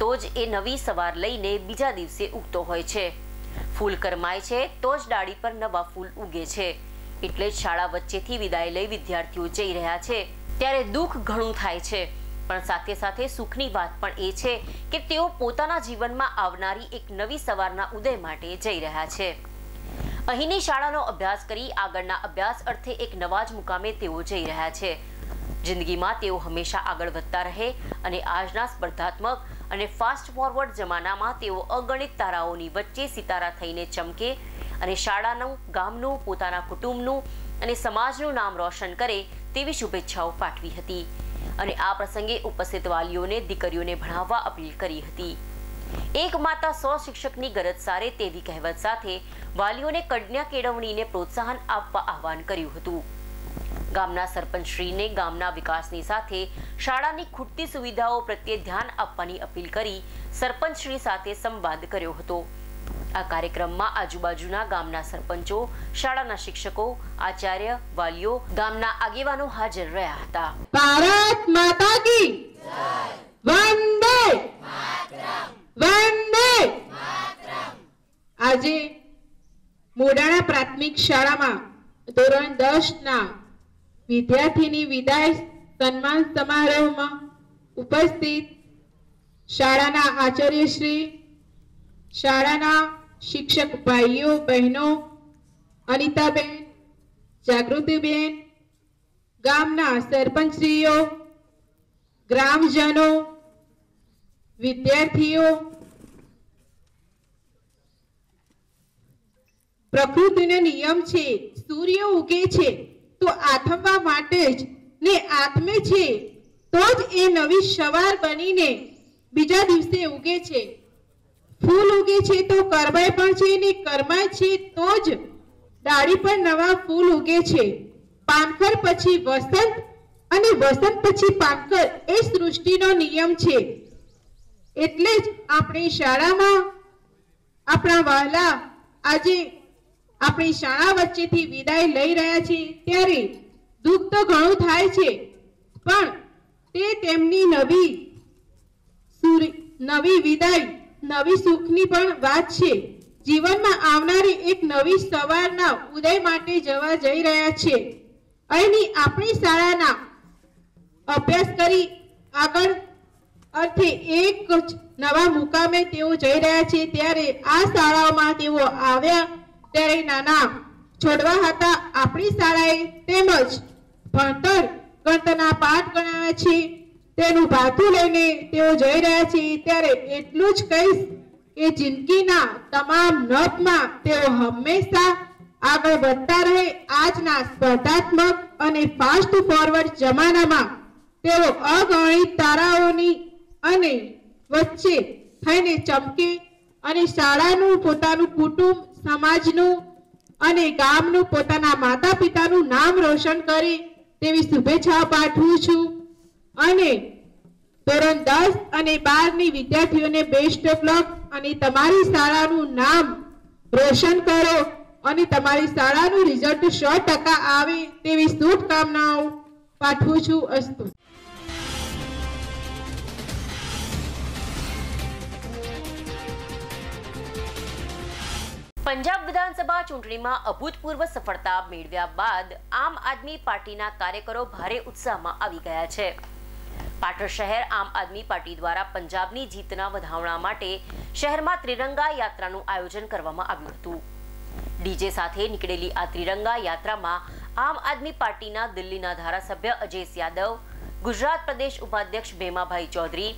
તો જ એ નવી સવાર લઈને બીજા દિવસે ઉગતો હોય છે. ફૂલ કરમાય છે તો જ ડાળી પર નવા ફૂલ ઉગે છે. એટલે શાળા વચ્ચેથી વિદાય લઈ વિદ્યાર્થીઓ જઈ રહ્યા છે. ત્યારે દુઃખ ઘણું થાય છે. પણ સાથે સાથે સુખની વાત પણ એ છે કે તેઓ પોતાના જીવનમાં આવનારી એક નવી સવારના ઉદય માટે જઈ રહ્યા છે. અહીંની શાળાનો અભ્યાસ કરી આગળના અભ્યાસ અર્થે એક નવા જ મુકામે તેઓ જઈ રહ્યા છે. જિંદગીમાં તેઓ હંમેશા આગળ વધતા રહે અને આજના સ્પર્ધાત્મક અને ફાસ્ટ ફોરવર્ડ જમાનામાં તેઓ અગણિત તારાઓની વચ્ચે સિતારા થઈને ચમકે અને શાળાનું, ગામનું, પોતાના કુટુંબનું અને સમાજનું નામ રોશન કરે તેવી શુભેચ્છાઓ પાઠવી હતી. અને આ પ્રસંગે ઉપસ્થિત વાલીઓને, દીકરીઓને ભણાવવા અપીલ કરી હતી. એક માતા સો શિક્ષકની ગરજ સારે તેવી કહેવત સાથે વાલીઓને કન્યા કેળવણીને પ્રોત્સાહન આપવા આહવાન કર્યું હતું. ગામના સરપંચશ્રીને ગામના વિકાસની સાથે શાળાની ખૂટતી સુવિધાઓ પ્રત્યે ધ્યાન આપવાની અપીલ કરી સરપંચશ્રી સાથે સંવાદ કર્યો હતો. આ કાર્યક્રમમાં આજુબાજુના ગામના સરપંચો, શાળાના શિક્ષકો, આચાર્ય, વાલીઓ, ગામના આગેવાનો હાજર રહ્યા હતા. ભારત માતા કી વંદે વંદે આજે મોડાણા પ્રાથમિક શાળામાં ધોરણ દસ ના વિદ્યાર્થીની વિદાય સન્માન સમારોહમાં ઉપસ્થિત શાળાના આચાર્યશ્રી શાળાના શિક્ષક ભાઈઓ, બહેનો, અનિતાબેન, જાગૃતિબેન, ગામના સરપંચશ્રીઓ, ગ્રામજનો, વિદ્યાર્થીઓ, પ્રકૃતિનો નિયમ છે, સૂર્ય ઉગે છે, તો આથમવા માટે જ ને આથમે છે, તો જ એ નવી સવાર બનીને બીજા દિવસે ઉગે છે. ફૂલ ઉગે છે તો કરમાય પણ છે ને કરમાય છે તો જ ડાળી પર નવા ફૂલ ઉગે છે. પાનખર પછી વસંત અને વસંત પછી પાનખર એ સૃષ્ટિનો નિયમ છે. એટલે જ આપણી શાળામાં આપણા વહાલા આજે આપણી શાળા વચ્ચેથી વિદાય લઈ રહ્યા છીએ ત્યારે દુઃખ તો ઘણું થાય છે, પણ તે તેમની નવી નવી વિદાય નવી સુખની પણ વાત છે. જીવનમાં આવનારી એક નવી સવારના ઉદય માટે જવા જઈ રહ્યા છે. અહીંની આપણી શાળાના અભ્યાસ કરી આગળ અર્થે એક નવા મુકામે તેઓ જઈ રહ્યા છે. ત્યારે આ શાળાઓમાં તેઓ આવ્યા ત્યારે નાના છોડવા હતા. આપણી શાળાએ તેમજ ભણતર ગણતરના પાઠ ગણાવ્યા છે. તેનું ભાથું લઈને તેઓ જઈ રહ્યા છે. ત્યારે એટલું જ કહીશ કે જિંદગીના તમામ નભમાં તેઓ હંમેશા આગળ વધતા રહે. આજના સ્પર્ધાત્મક અને ફાસ્ટ ફોરવર્ડ જમાનામાં તેઓ અગણિત તારાઓની અને વચ્ચે થઈને ચમકે અને શાળાનું પોતાનું કુટુંબ, સમાજનું અને ગામનું પોતાના માતા પિતાનું નામ રોશન કરે તેવી શુભેચ્છા પાઠવું છું. અને દસ અને બારની વિદ્યાર્થીઓને બેસ્ટ ઓફ લક અને તમારી શાળાનું નામ રોશન કરો અને તમારી શાળાનું રિઝલ્ટ સો ટકા આવે તેવી શુભકામનાઓ પાઠવું છું અસ્તુ. પંજાબ વિધાનસભા ચૂંટણીમાં અભૂતપૂર્વ સફળતા મેળવ્યા બાદ આમ આદમી પાર્ટીના કાર્યકરો ભારે ઉત્સાહમાં આવી ગયા છે. પાટણ શહેર આમ આદમી પાર્ટી દ્વારા પંજાબની જીતના વધાવણા માટે શહેરમાં ત્રિરંગા યાત્રાનું આયોજન કરવામાં આવ્યું હતું. ડીજે સાથે નીકળેલી આ ત્રિરંગા યાત્રામાં આમ આદમી પાર્ટીના દિલ્હીના ધારાસભ્ય અજેશ યાદવ, ગુજરાત પ્રદેશ ઉપાધ્યક્ષ ભેમાભાઈ ચૌધરી,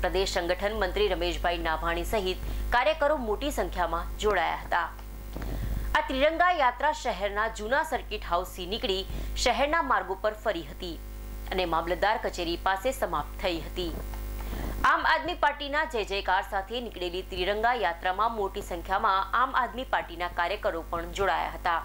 પ્રદેશ સંગઠન મંત્રી રમેશભાઈ નાભાણી સહિત કાર્યકરો મોટી સંખ્યામાં જોડાયા હતા. આ ત્રિરંગા યાત્રા શહેરના જૂના સર્કિટ હાઉસથી નીકળી શહેરના માર્ગો પર ફરી હતી. અને મામલતદાર કચેરી પાસે સમાપ્ત થઈ હતી. આમ આદમી પાર્ટીના જય જયકાર સાથે નીકળેલી ત્રિરંગા યાત્રામાં મોટી સંખ્યામાં આમ આદમી પાર્ટીના કાર્યકરો પણ જોડાયા હતા.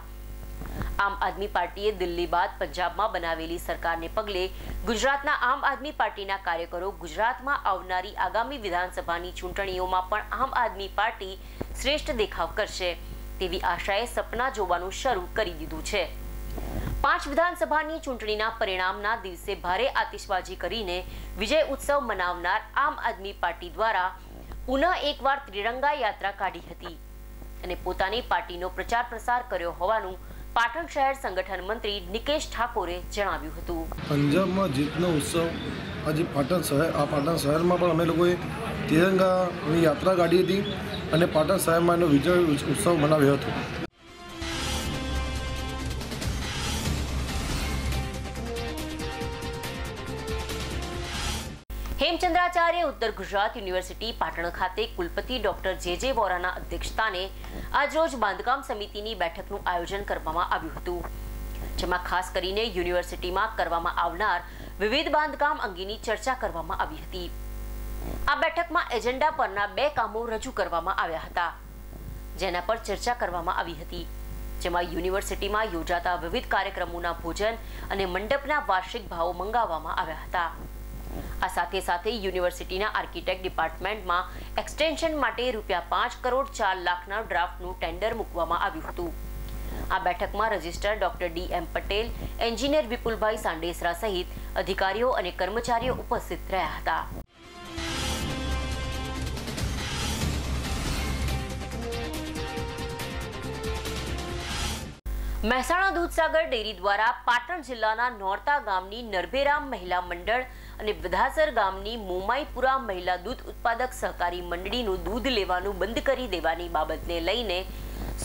આમ આદમી પાર્ટીએ દિલ્હી બાદ પંજાબમાં બનાવેલી સરકારને પગલે ગુજરાતના આમ આદમી પાર્ટીના કાર્યકરો ગુજરાતમાં આવનારી આગામી વિધાનસભાની ચૂંટણીઓમાં પણ આમ આદમી પાર્ટી શ્રેષ્ઠ દેખાવ કરશે તેવી આશાએ સપના જોવાનું શરૂ કરી દીધું છે. પાંચ વિધાનસભાની ચૂંટણીના પરિણામના દિવસે ભારે આતિશબાજી કરીને વિજય ઉત્સવ મનાવનાર આમ આદમી પાર્ટી દ્વારા પુનઃ એકવાર ત્રિરંગા યાત્રા કાઢી હતી અને પોતાની પાર્ટીનો પ્રચાર પ્રસાર કર્યો હોવાનું પાટણ શહેર સંગઠન મંત્રી નિકેશ ઠાકોરે જણાવ્યું હતું. પંજાબમાં જીતનો ઉત્સવ આજે પાટણ શહેર આ પાટણ શહેરમાં પણ અમે લોકોએ તિરંગાની યાત્રા કાઢી હતી અને પાટણ શહેરમાં એનો વિજય ઉત્સવ મનાવ્યો હતો. હેમચંદ્રાચાર્ય ઉત્તર ગુજરાત યુનિવર્સિટી પાટણ ખાતે કુલપતિ ડોક્ટર જે જે વોરાના અધ્યક્ષસ્થાને આજરોજ બાંધકામ સમિતિની બેઠકનું આયોજન કરવામાં આવ્યું હતું. જેમાં ખાસ કરીને યુનિવર્સિટીમાં કરવામાં આવનાર વિવિધ બાંધકામ અંગેની ચર્ચા કરવામાં આવી હતી. આ બેઠકમાં એજન્ડા પરના બે કામો રજૂ કરવામાં આવ્યા હતા, જેના પર ચર્ચા કરવામાં આવી હતી. જેમાં યુનિવર્સિટીમાં યોજાતા વિવિધ કાર્યક્રમોના ભોજન અને મંડપના વાર્ષિક ભાવો મંગાવવામાં આવ્યા હતા. આ સાથે સાથે યુનિવર્સિટીના આર્કિટેક્ટ ડિપાર્ટમેન્ટમાં એક્સટેન્શન માટે રૂપિયા પાંચ કરોડ ચાર લાખના ડ્રાફ્ટનું ટેન્ડર મૂકવામાં આવ્યું હતું. આ બેઠકમાં register doctor D M Patel, engineer Vipulbhai Sandesara સહિત અધિકારીઓ અને કર્મચારીઓ ઉપસ્થિત રહ્યા હતા. મહેસાણા દૂધસાગર ડેરી દ્વારા પાટણ જિલ્લાના નોરતા ગામની નરભેરામ મહિલા મંડળ અને બધાસર ગામની મોમાઈપુરા મહિલા દૂધ ઉત્પાદક સહકારી મંડળીનું દૂધ લેવાનું બંધ કરી દેવાની બાબતને લઈને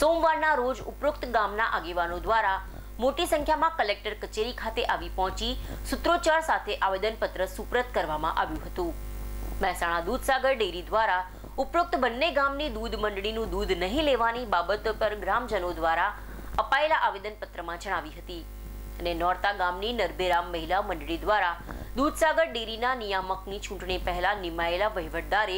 સોમવારના રોજ ઉપરોક્ત ગામના આગેવાનો દ્વારા મોટી સંખ્યામાં કલેક્ટર કચેરી ખાતે આવી પહોંચી સૂત્રોચ્ચાર સાથે આવેદનપત્ર સુપ્રત કરવામાં આવ્યું હતું. મહેસાણા દૂધસાગર ડેરી દ્વારા ઉપરોક્ત બંને ગામની દૂધ મંડળીનું દૂધ નહીં લેવાની બાબત પર ગ્રામજનો દ્વારા અપાયેલા આવેદનપત્રમાં જણાવી હતી. અને નોરતા ગામની નરભેરામ મહિલા મંડળી દ્વારા દૂધસાગર ડેરીના નિયામકની ચૂંટણી પહેલા નિમાયેલા વહીવટદારે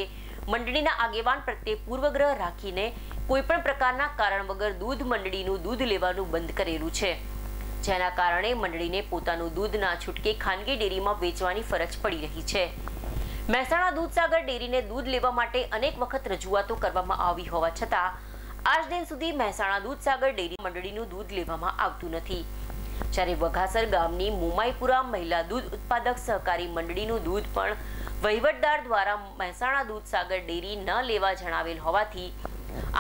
મંડળીના આગેવાન પ્રત્યે પૂર્વગ્રહ રાખીને કોઈપણ પ્રકારના કારણ વગર દૂધ મંડળીનું દૂધ લેવાનું બંધ કરેલું છે. જેના કારણે મંડળીને પોતાનું દૂધ ના છૂટકે ખાનગી ડેરીમાં વેચવાની ફરજ પડી રહી છે. મહેસાણા દૂધસાગર ડેરીને દૂધ લેવા માટે અનેક વખત રજૂઆતો કરવામાં આવી હોવા છતાં, આજ દિન સુધી મહેસાણા દૂધસાગર ડેરી મંડળીનું દૂધ લેવામાં આવતું નથી. જ્યારે વઘાસર ગામની મુમાઈપુરા મહિલા દૂધ ઉત્પાદક સહકારી મંડળીનું દૂધ પણ વહીવટદાર દ્વારા મહેસાણા દૂધસાગર ડેરી ન લેવા જણાવેલ હોવાથી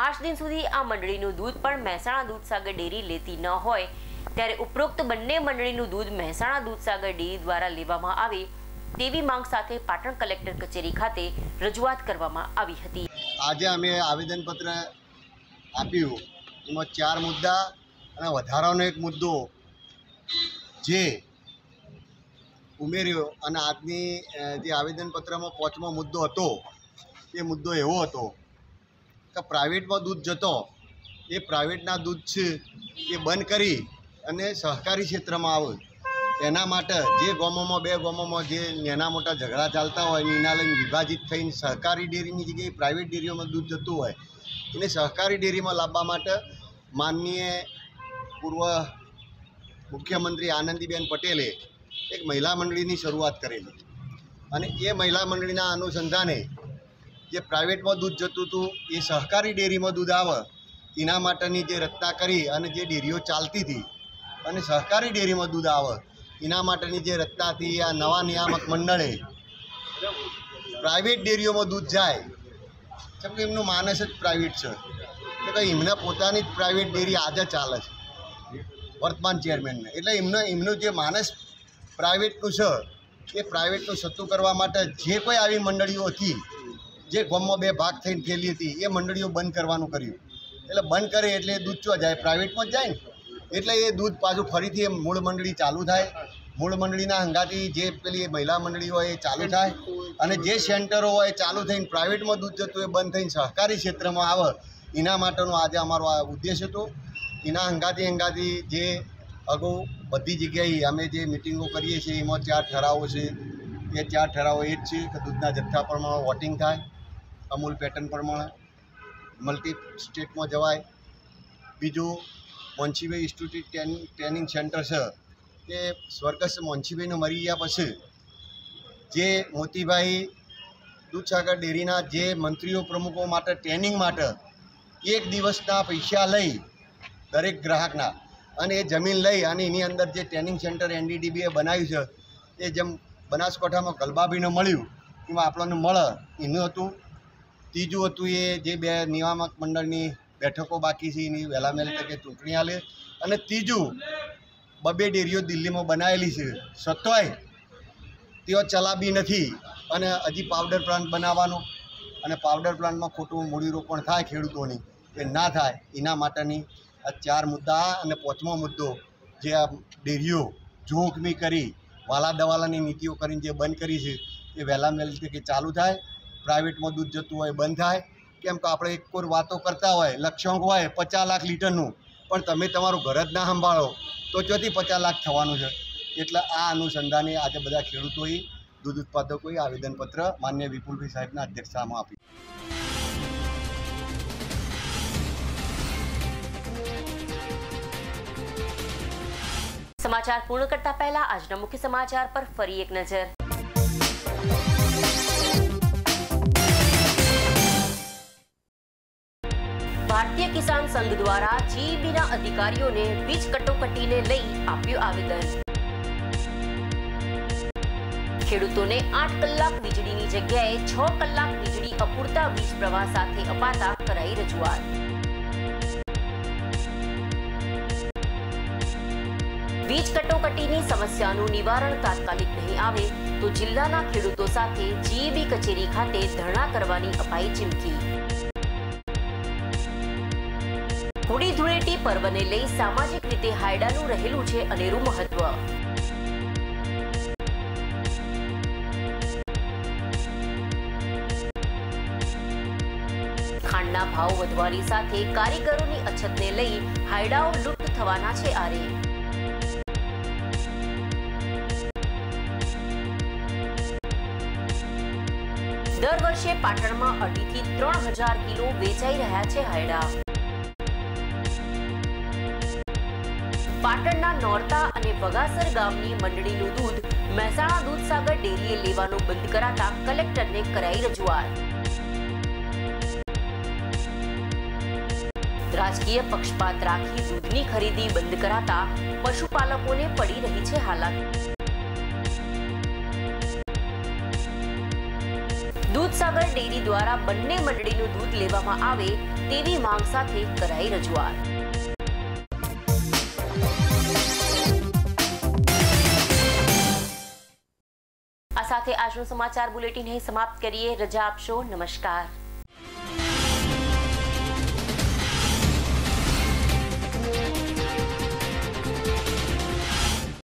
આઠ દિન સુધી આ મંડળીનું દૂધ પણ મહેસાણા દૂધસાગર ડેરી લેતી ન હોય, ત્યારે ઉપરોક્ત બંને મંડળીનું દૂધ મહેસાણા દૂધસાગર ડેરી દ્વારા લેવામાં આવે તેવી માંગ સાથે પાટણ કલેક્ટર કચેરી ખાતે રજૂઆત કરવામાં આવી હતી. આજે અમે આવેદનપત્ર આપ્યું. એમાં ચાર મુદ્દા અને વધારાનો એક મુદ્દો જે ઉમેર્યો અને આજની જે આવેદનપત્રમાં પાંચમો મુદ્દો હતો, એ મુદ્દો એવો હતો કે પ્રાઇવેટમાં દૂધ જતો, એ પ્રાઇવેટના દૂધ છે, એ બંધ કરી અને સહકારી ક્ષેત્રમાં આવે. એના માટે જે ગામોમાં, બે ગામોમાં જે નાના મોટા ઝઘડા ચાલતા હોય, એના લઈને વિભાજિત થઈને સહકારી ડેરીની જગ્યાએ પ્રાઇવેટ ડેરીઓમાં દૂધ જતું હોય, એને સહકારી ડેરીમાં લાવવા માટે માનનીય પૂર્વ મુખ્યમંત્રી આનંદીબેન પટેલે એક મહિલા મંડળીની શરૂઆત કરેલી. અને એ મહિલા મંડળીના અનુસંધાને જે પ્રાઇવેટમાં દૂધ જતું હતું, એ સહકારી ડેરીમાં દૂધ આવે, એના માટેની જે રચના કરી અને જે ડેરીઓ ચાલતી હતી, અને સહકારી ડેરીમાં દૂધ આવે, એના માટેની જે રચના હતી, આ નવા નિયામક મંડળે પ્રાઇવેટ ડેરીઓમાં દૂધ જાય કેમ કે એમનું માનસ જ પ્રાઇવેટ છે. કે એમના પોતાની જ પ્રાઇવેટ ડેરી આજે ચાલે છે. વર્તમાન ચેરમેનને. એટલે એમનો, એમનું જે માનસ પ્રાઇવેટનું છે, એ પ્રાઇવેટનું સત્તું કરવા માટે જે કોઈ આવી મંડળીઓ હતી, જે ગામમાં બે ભાગ થઈને ફેલી હતી, એ મંડળીઓ બંધ કરવાનું કર્યું. એટલે બંધ કરે એટલે એ દૂધ ચો જાય, પ્રાઇવેટમાં જ જાય ને. એટલે એ દૂધ પાછું ફરીથી એ મૂળ મંડળી ચાલુ થાય. મૂળ મંડળીના હંગાથી જે પેલી મહિલા મંડળી હોય એ ચાલુ થાય. અને જે સેન્ટરો હોય ચાલુ થઈને પ્રાઇવેટમાં દૂધ જતું એ બંધ થઈને સહકારી ક્ષેત્રમાં આવે. એના માટેનો આજે અમારો આ ઉદ્દેશ હતો. એના હંગાથી હંગાથી જે અગાઉ બધી જગ્યાએ અમે જે મિટિંગો કરીએ છીએ, એમાં ચાર ઠરાવો છે. એ ચાર ઠરાવો એ જ છે કે દૂધના જથ્થા પ્રમાણે વોટિંગ થાય, અમૂલ પેટર્ન પ્રમાણે મલ્ટી સ્ટેટમાં જવાય. બીજું Monshibhai institute training training centre છે. કે સ્વર્ગસ્થ મોન્શીભાઈને મરી ગયા પછી જે મોતીભાઈ દૂધસાગર ડેરીના જે મંત્રીઓ પ્રમુખો માટે ટ્રેનિંગ માટે એક દિવસના પૈસા લઈ દરેક ગ્રાહકના. અને એ જમીન લઈ અને એની અંદર જે ટ્રેનિંગ સેન્ટર એનડીડીબીએ બનાવ્યું છે, એ જેમ બનાસકાંઠામાં ગલબાબીને મળ્યું, એમાં આપણને મળે એનું હતું. ત્રીજું હતું એ જે બે નિયામક મંડળની બેઠકો બાકી છે, એની વહેલા વહેલી તકે ચૂંટણી આલે અને ત્રીજું, બબે ડેરીઓ દિલ્હીમાં બનાવેલી છે. સત્વાય તેઓ ચલાબી નથી અને હજી પાવડર પ્લાન્ટ બનાવવાનો. અને પાવડર પ્લાન્ટમાં ખોટું મૂડીરોપણ થાય ખેડૂતોની. એ ના થાય, એના માટેની આ ચાર મુદ્દા અને પાંચમો મુદ્દો જે આ ડેરીઓ જોખમી કરી વાલા દવાલાની નીતિઓ કરીને જે બંધ કરી છે, એ વહેલા વહેલી તકે ચાલુ થાય, પ્રાઇવેટમાં દૂધ જતું હોય બંધ થાય. કેમ કે આપણે એક કોઈ વાતો કરતા હોય, લક્ષ્યાંક હોય પચાસ લાખ લીટરનું, પણ તમે તમારું ઘર જ ના સંભાળો, તો ચોથી પચાસ લાખ થવાનું છે? એટલે આ અનુસંધાને આજે બધા ખેડૂતોએ, દૂધ ઉત્પાદકોએ આવેદનપત્ર માન્ય વિપુલભાઈ સાહેબના અધ્યક્ષતામાં આપ્યું. સમાચાર પૂર્ણ કરતા પહેલા આજના મુખ્ય સમાચાર પર ફરી એક નજર. ભારતીય કિસાન સંઘ દ્વારા જીઈબીના અધિકારીઓને વીજ કટોકટીને લઈ આપ્યું આવેદન. ખેડૂતોને આઠ કલાક વીજળીની જગ્યાએ છ કલાક વીજળી અપૂરતા વીજ પ્રવાહ સાથે અપાતા કરાઈ રજૂઆત. વીજ કટોકટીની સમસ્યાનું નિવારણ તાત્કાલિક નહીં આવે તો જિલ્લાના ખેડૂતો સાથે જીઈબી કચેરી ખાતે ધરણા કરવાની અપાઈ ચીમકી. હોળી ધૂળેટી પર્વને લઈ સામાજિક રીતે હાયડાનું રહેલું છે અનેરું મહત્વ. ખાંડના ભાવ વધવાની સાથે કારીગરોની અછતને લઈ હાયડાઓ લુપ્ત થવાના છે આરે. વર્ષે પાટણમાં અઢીથી ત્રણ હજાર કિલો વેચાઈ રહ્યા છે હાયડા. પાટણના નોરતા અને વગાસર ગામની મંડળીનું દૂધ મહેસાણા દૂધસાગર ડેરીએ લેવાનું બંધ કરાતા કલેક્ટરને કરાઈ રજૂઆત. રાજકીય પક્ષપાત રાખી દૂધની ખરીદી બંધ કરાતા પશુપાલકોને પડી રહી છે હાલાકી ડેરી દ્વારા બંને મંડળીનું દૂધ લેવામાં આવે તેવી માંગ સાથે કરાઈ રજૂઆત. આ સાથે આજનું સમાચાર બુલેટિન સમાપ્ત કરીએ. રજા આપશો. નમસ્કાર.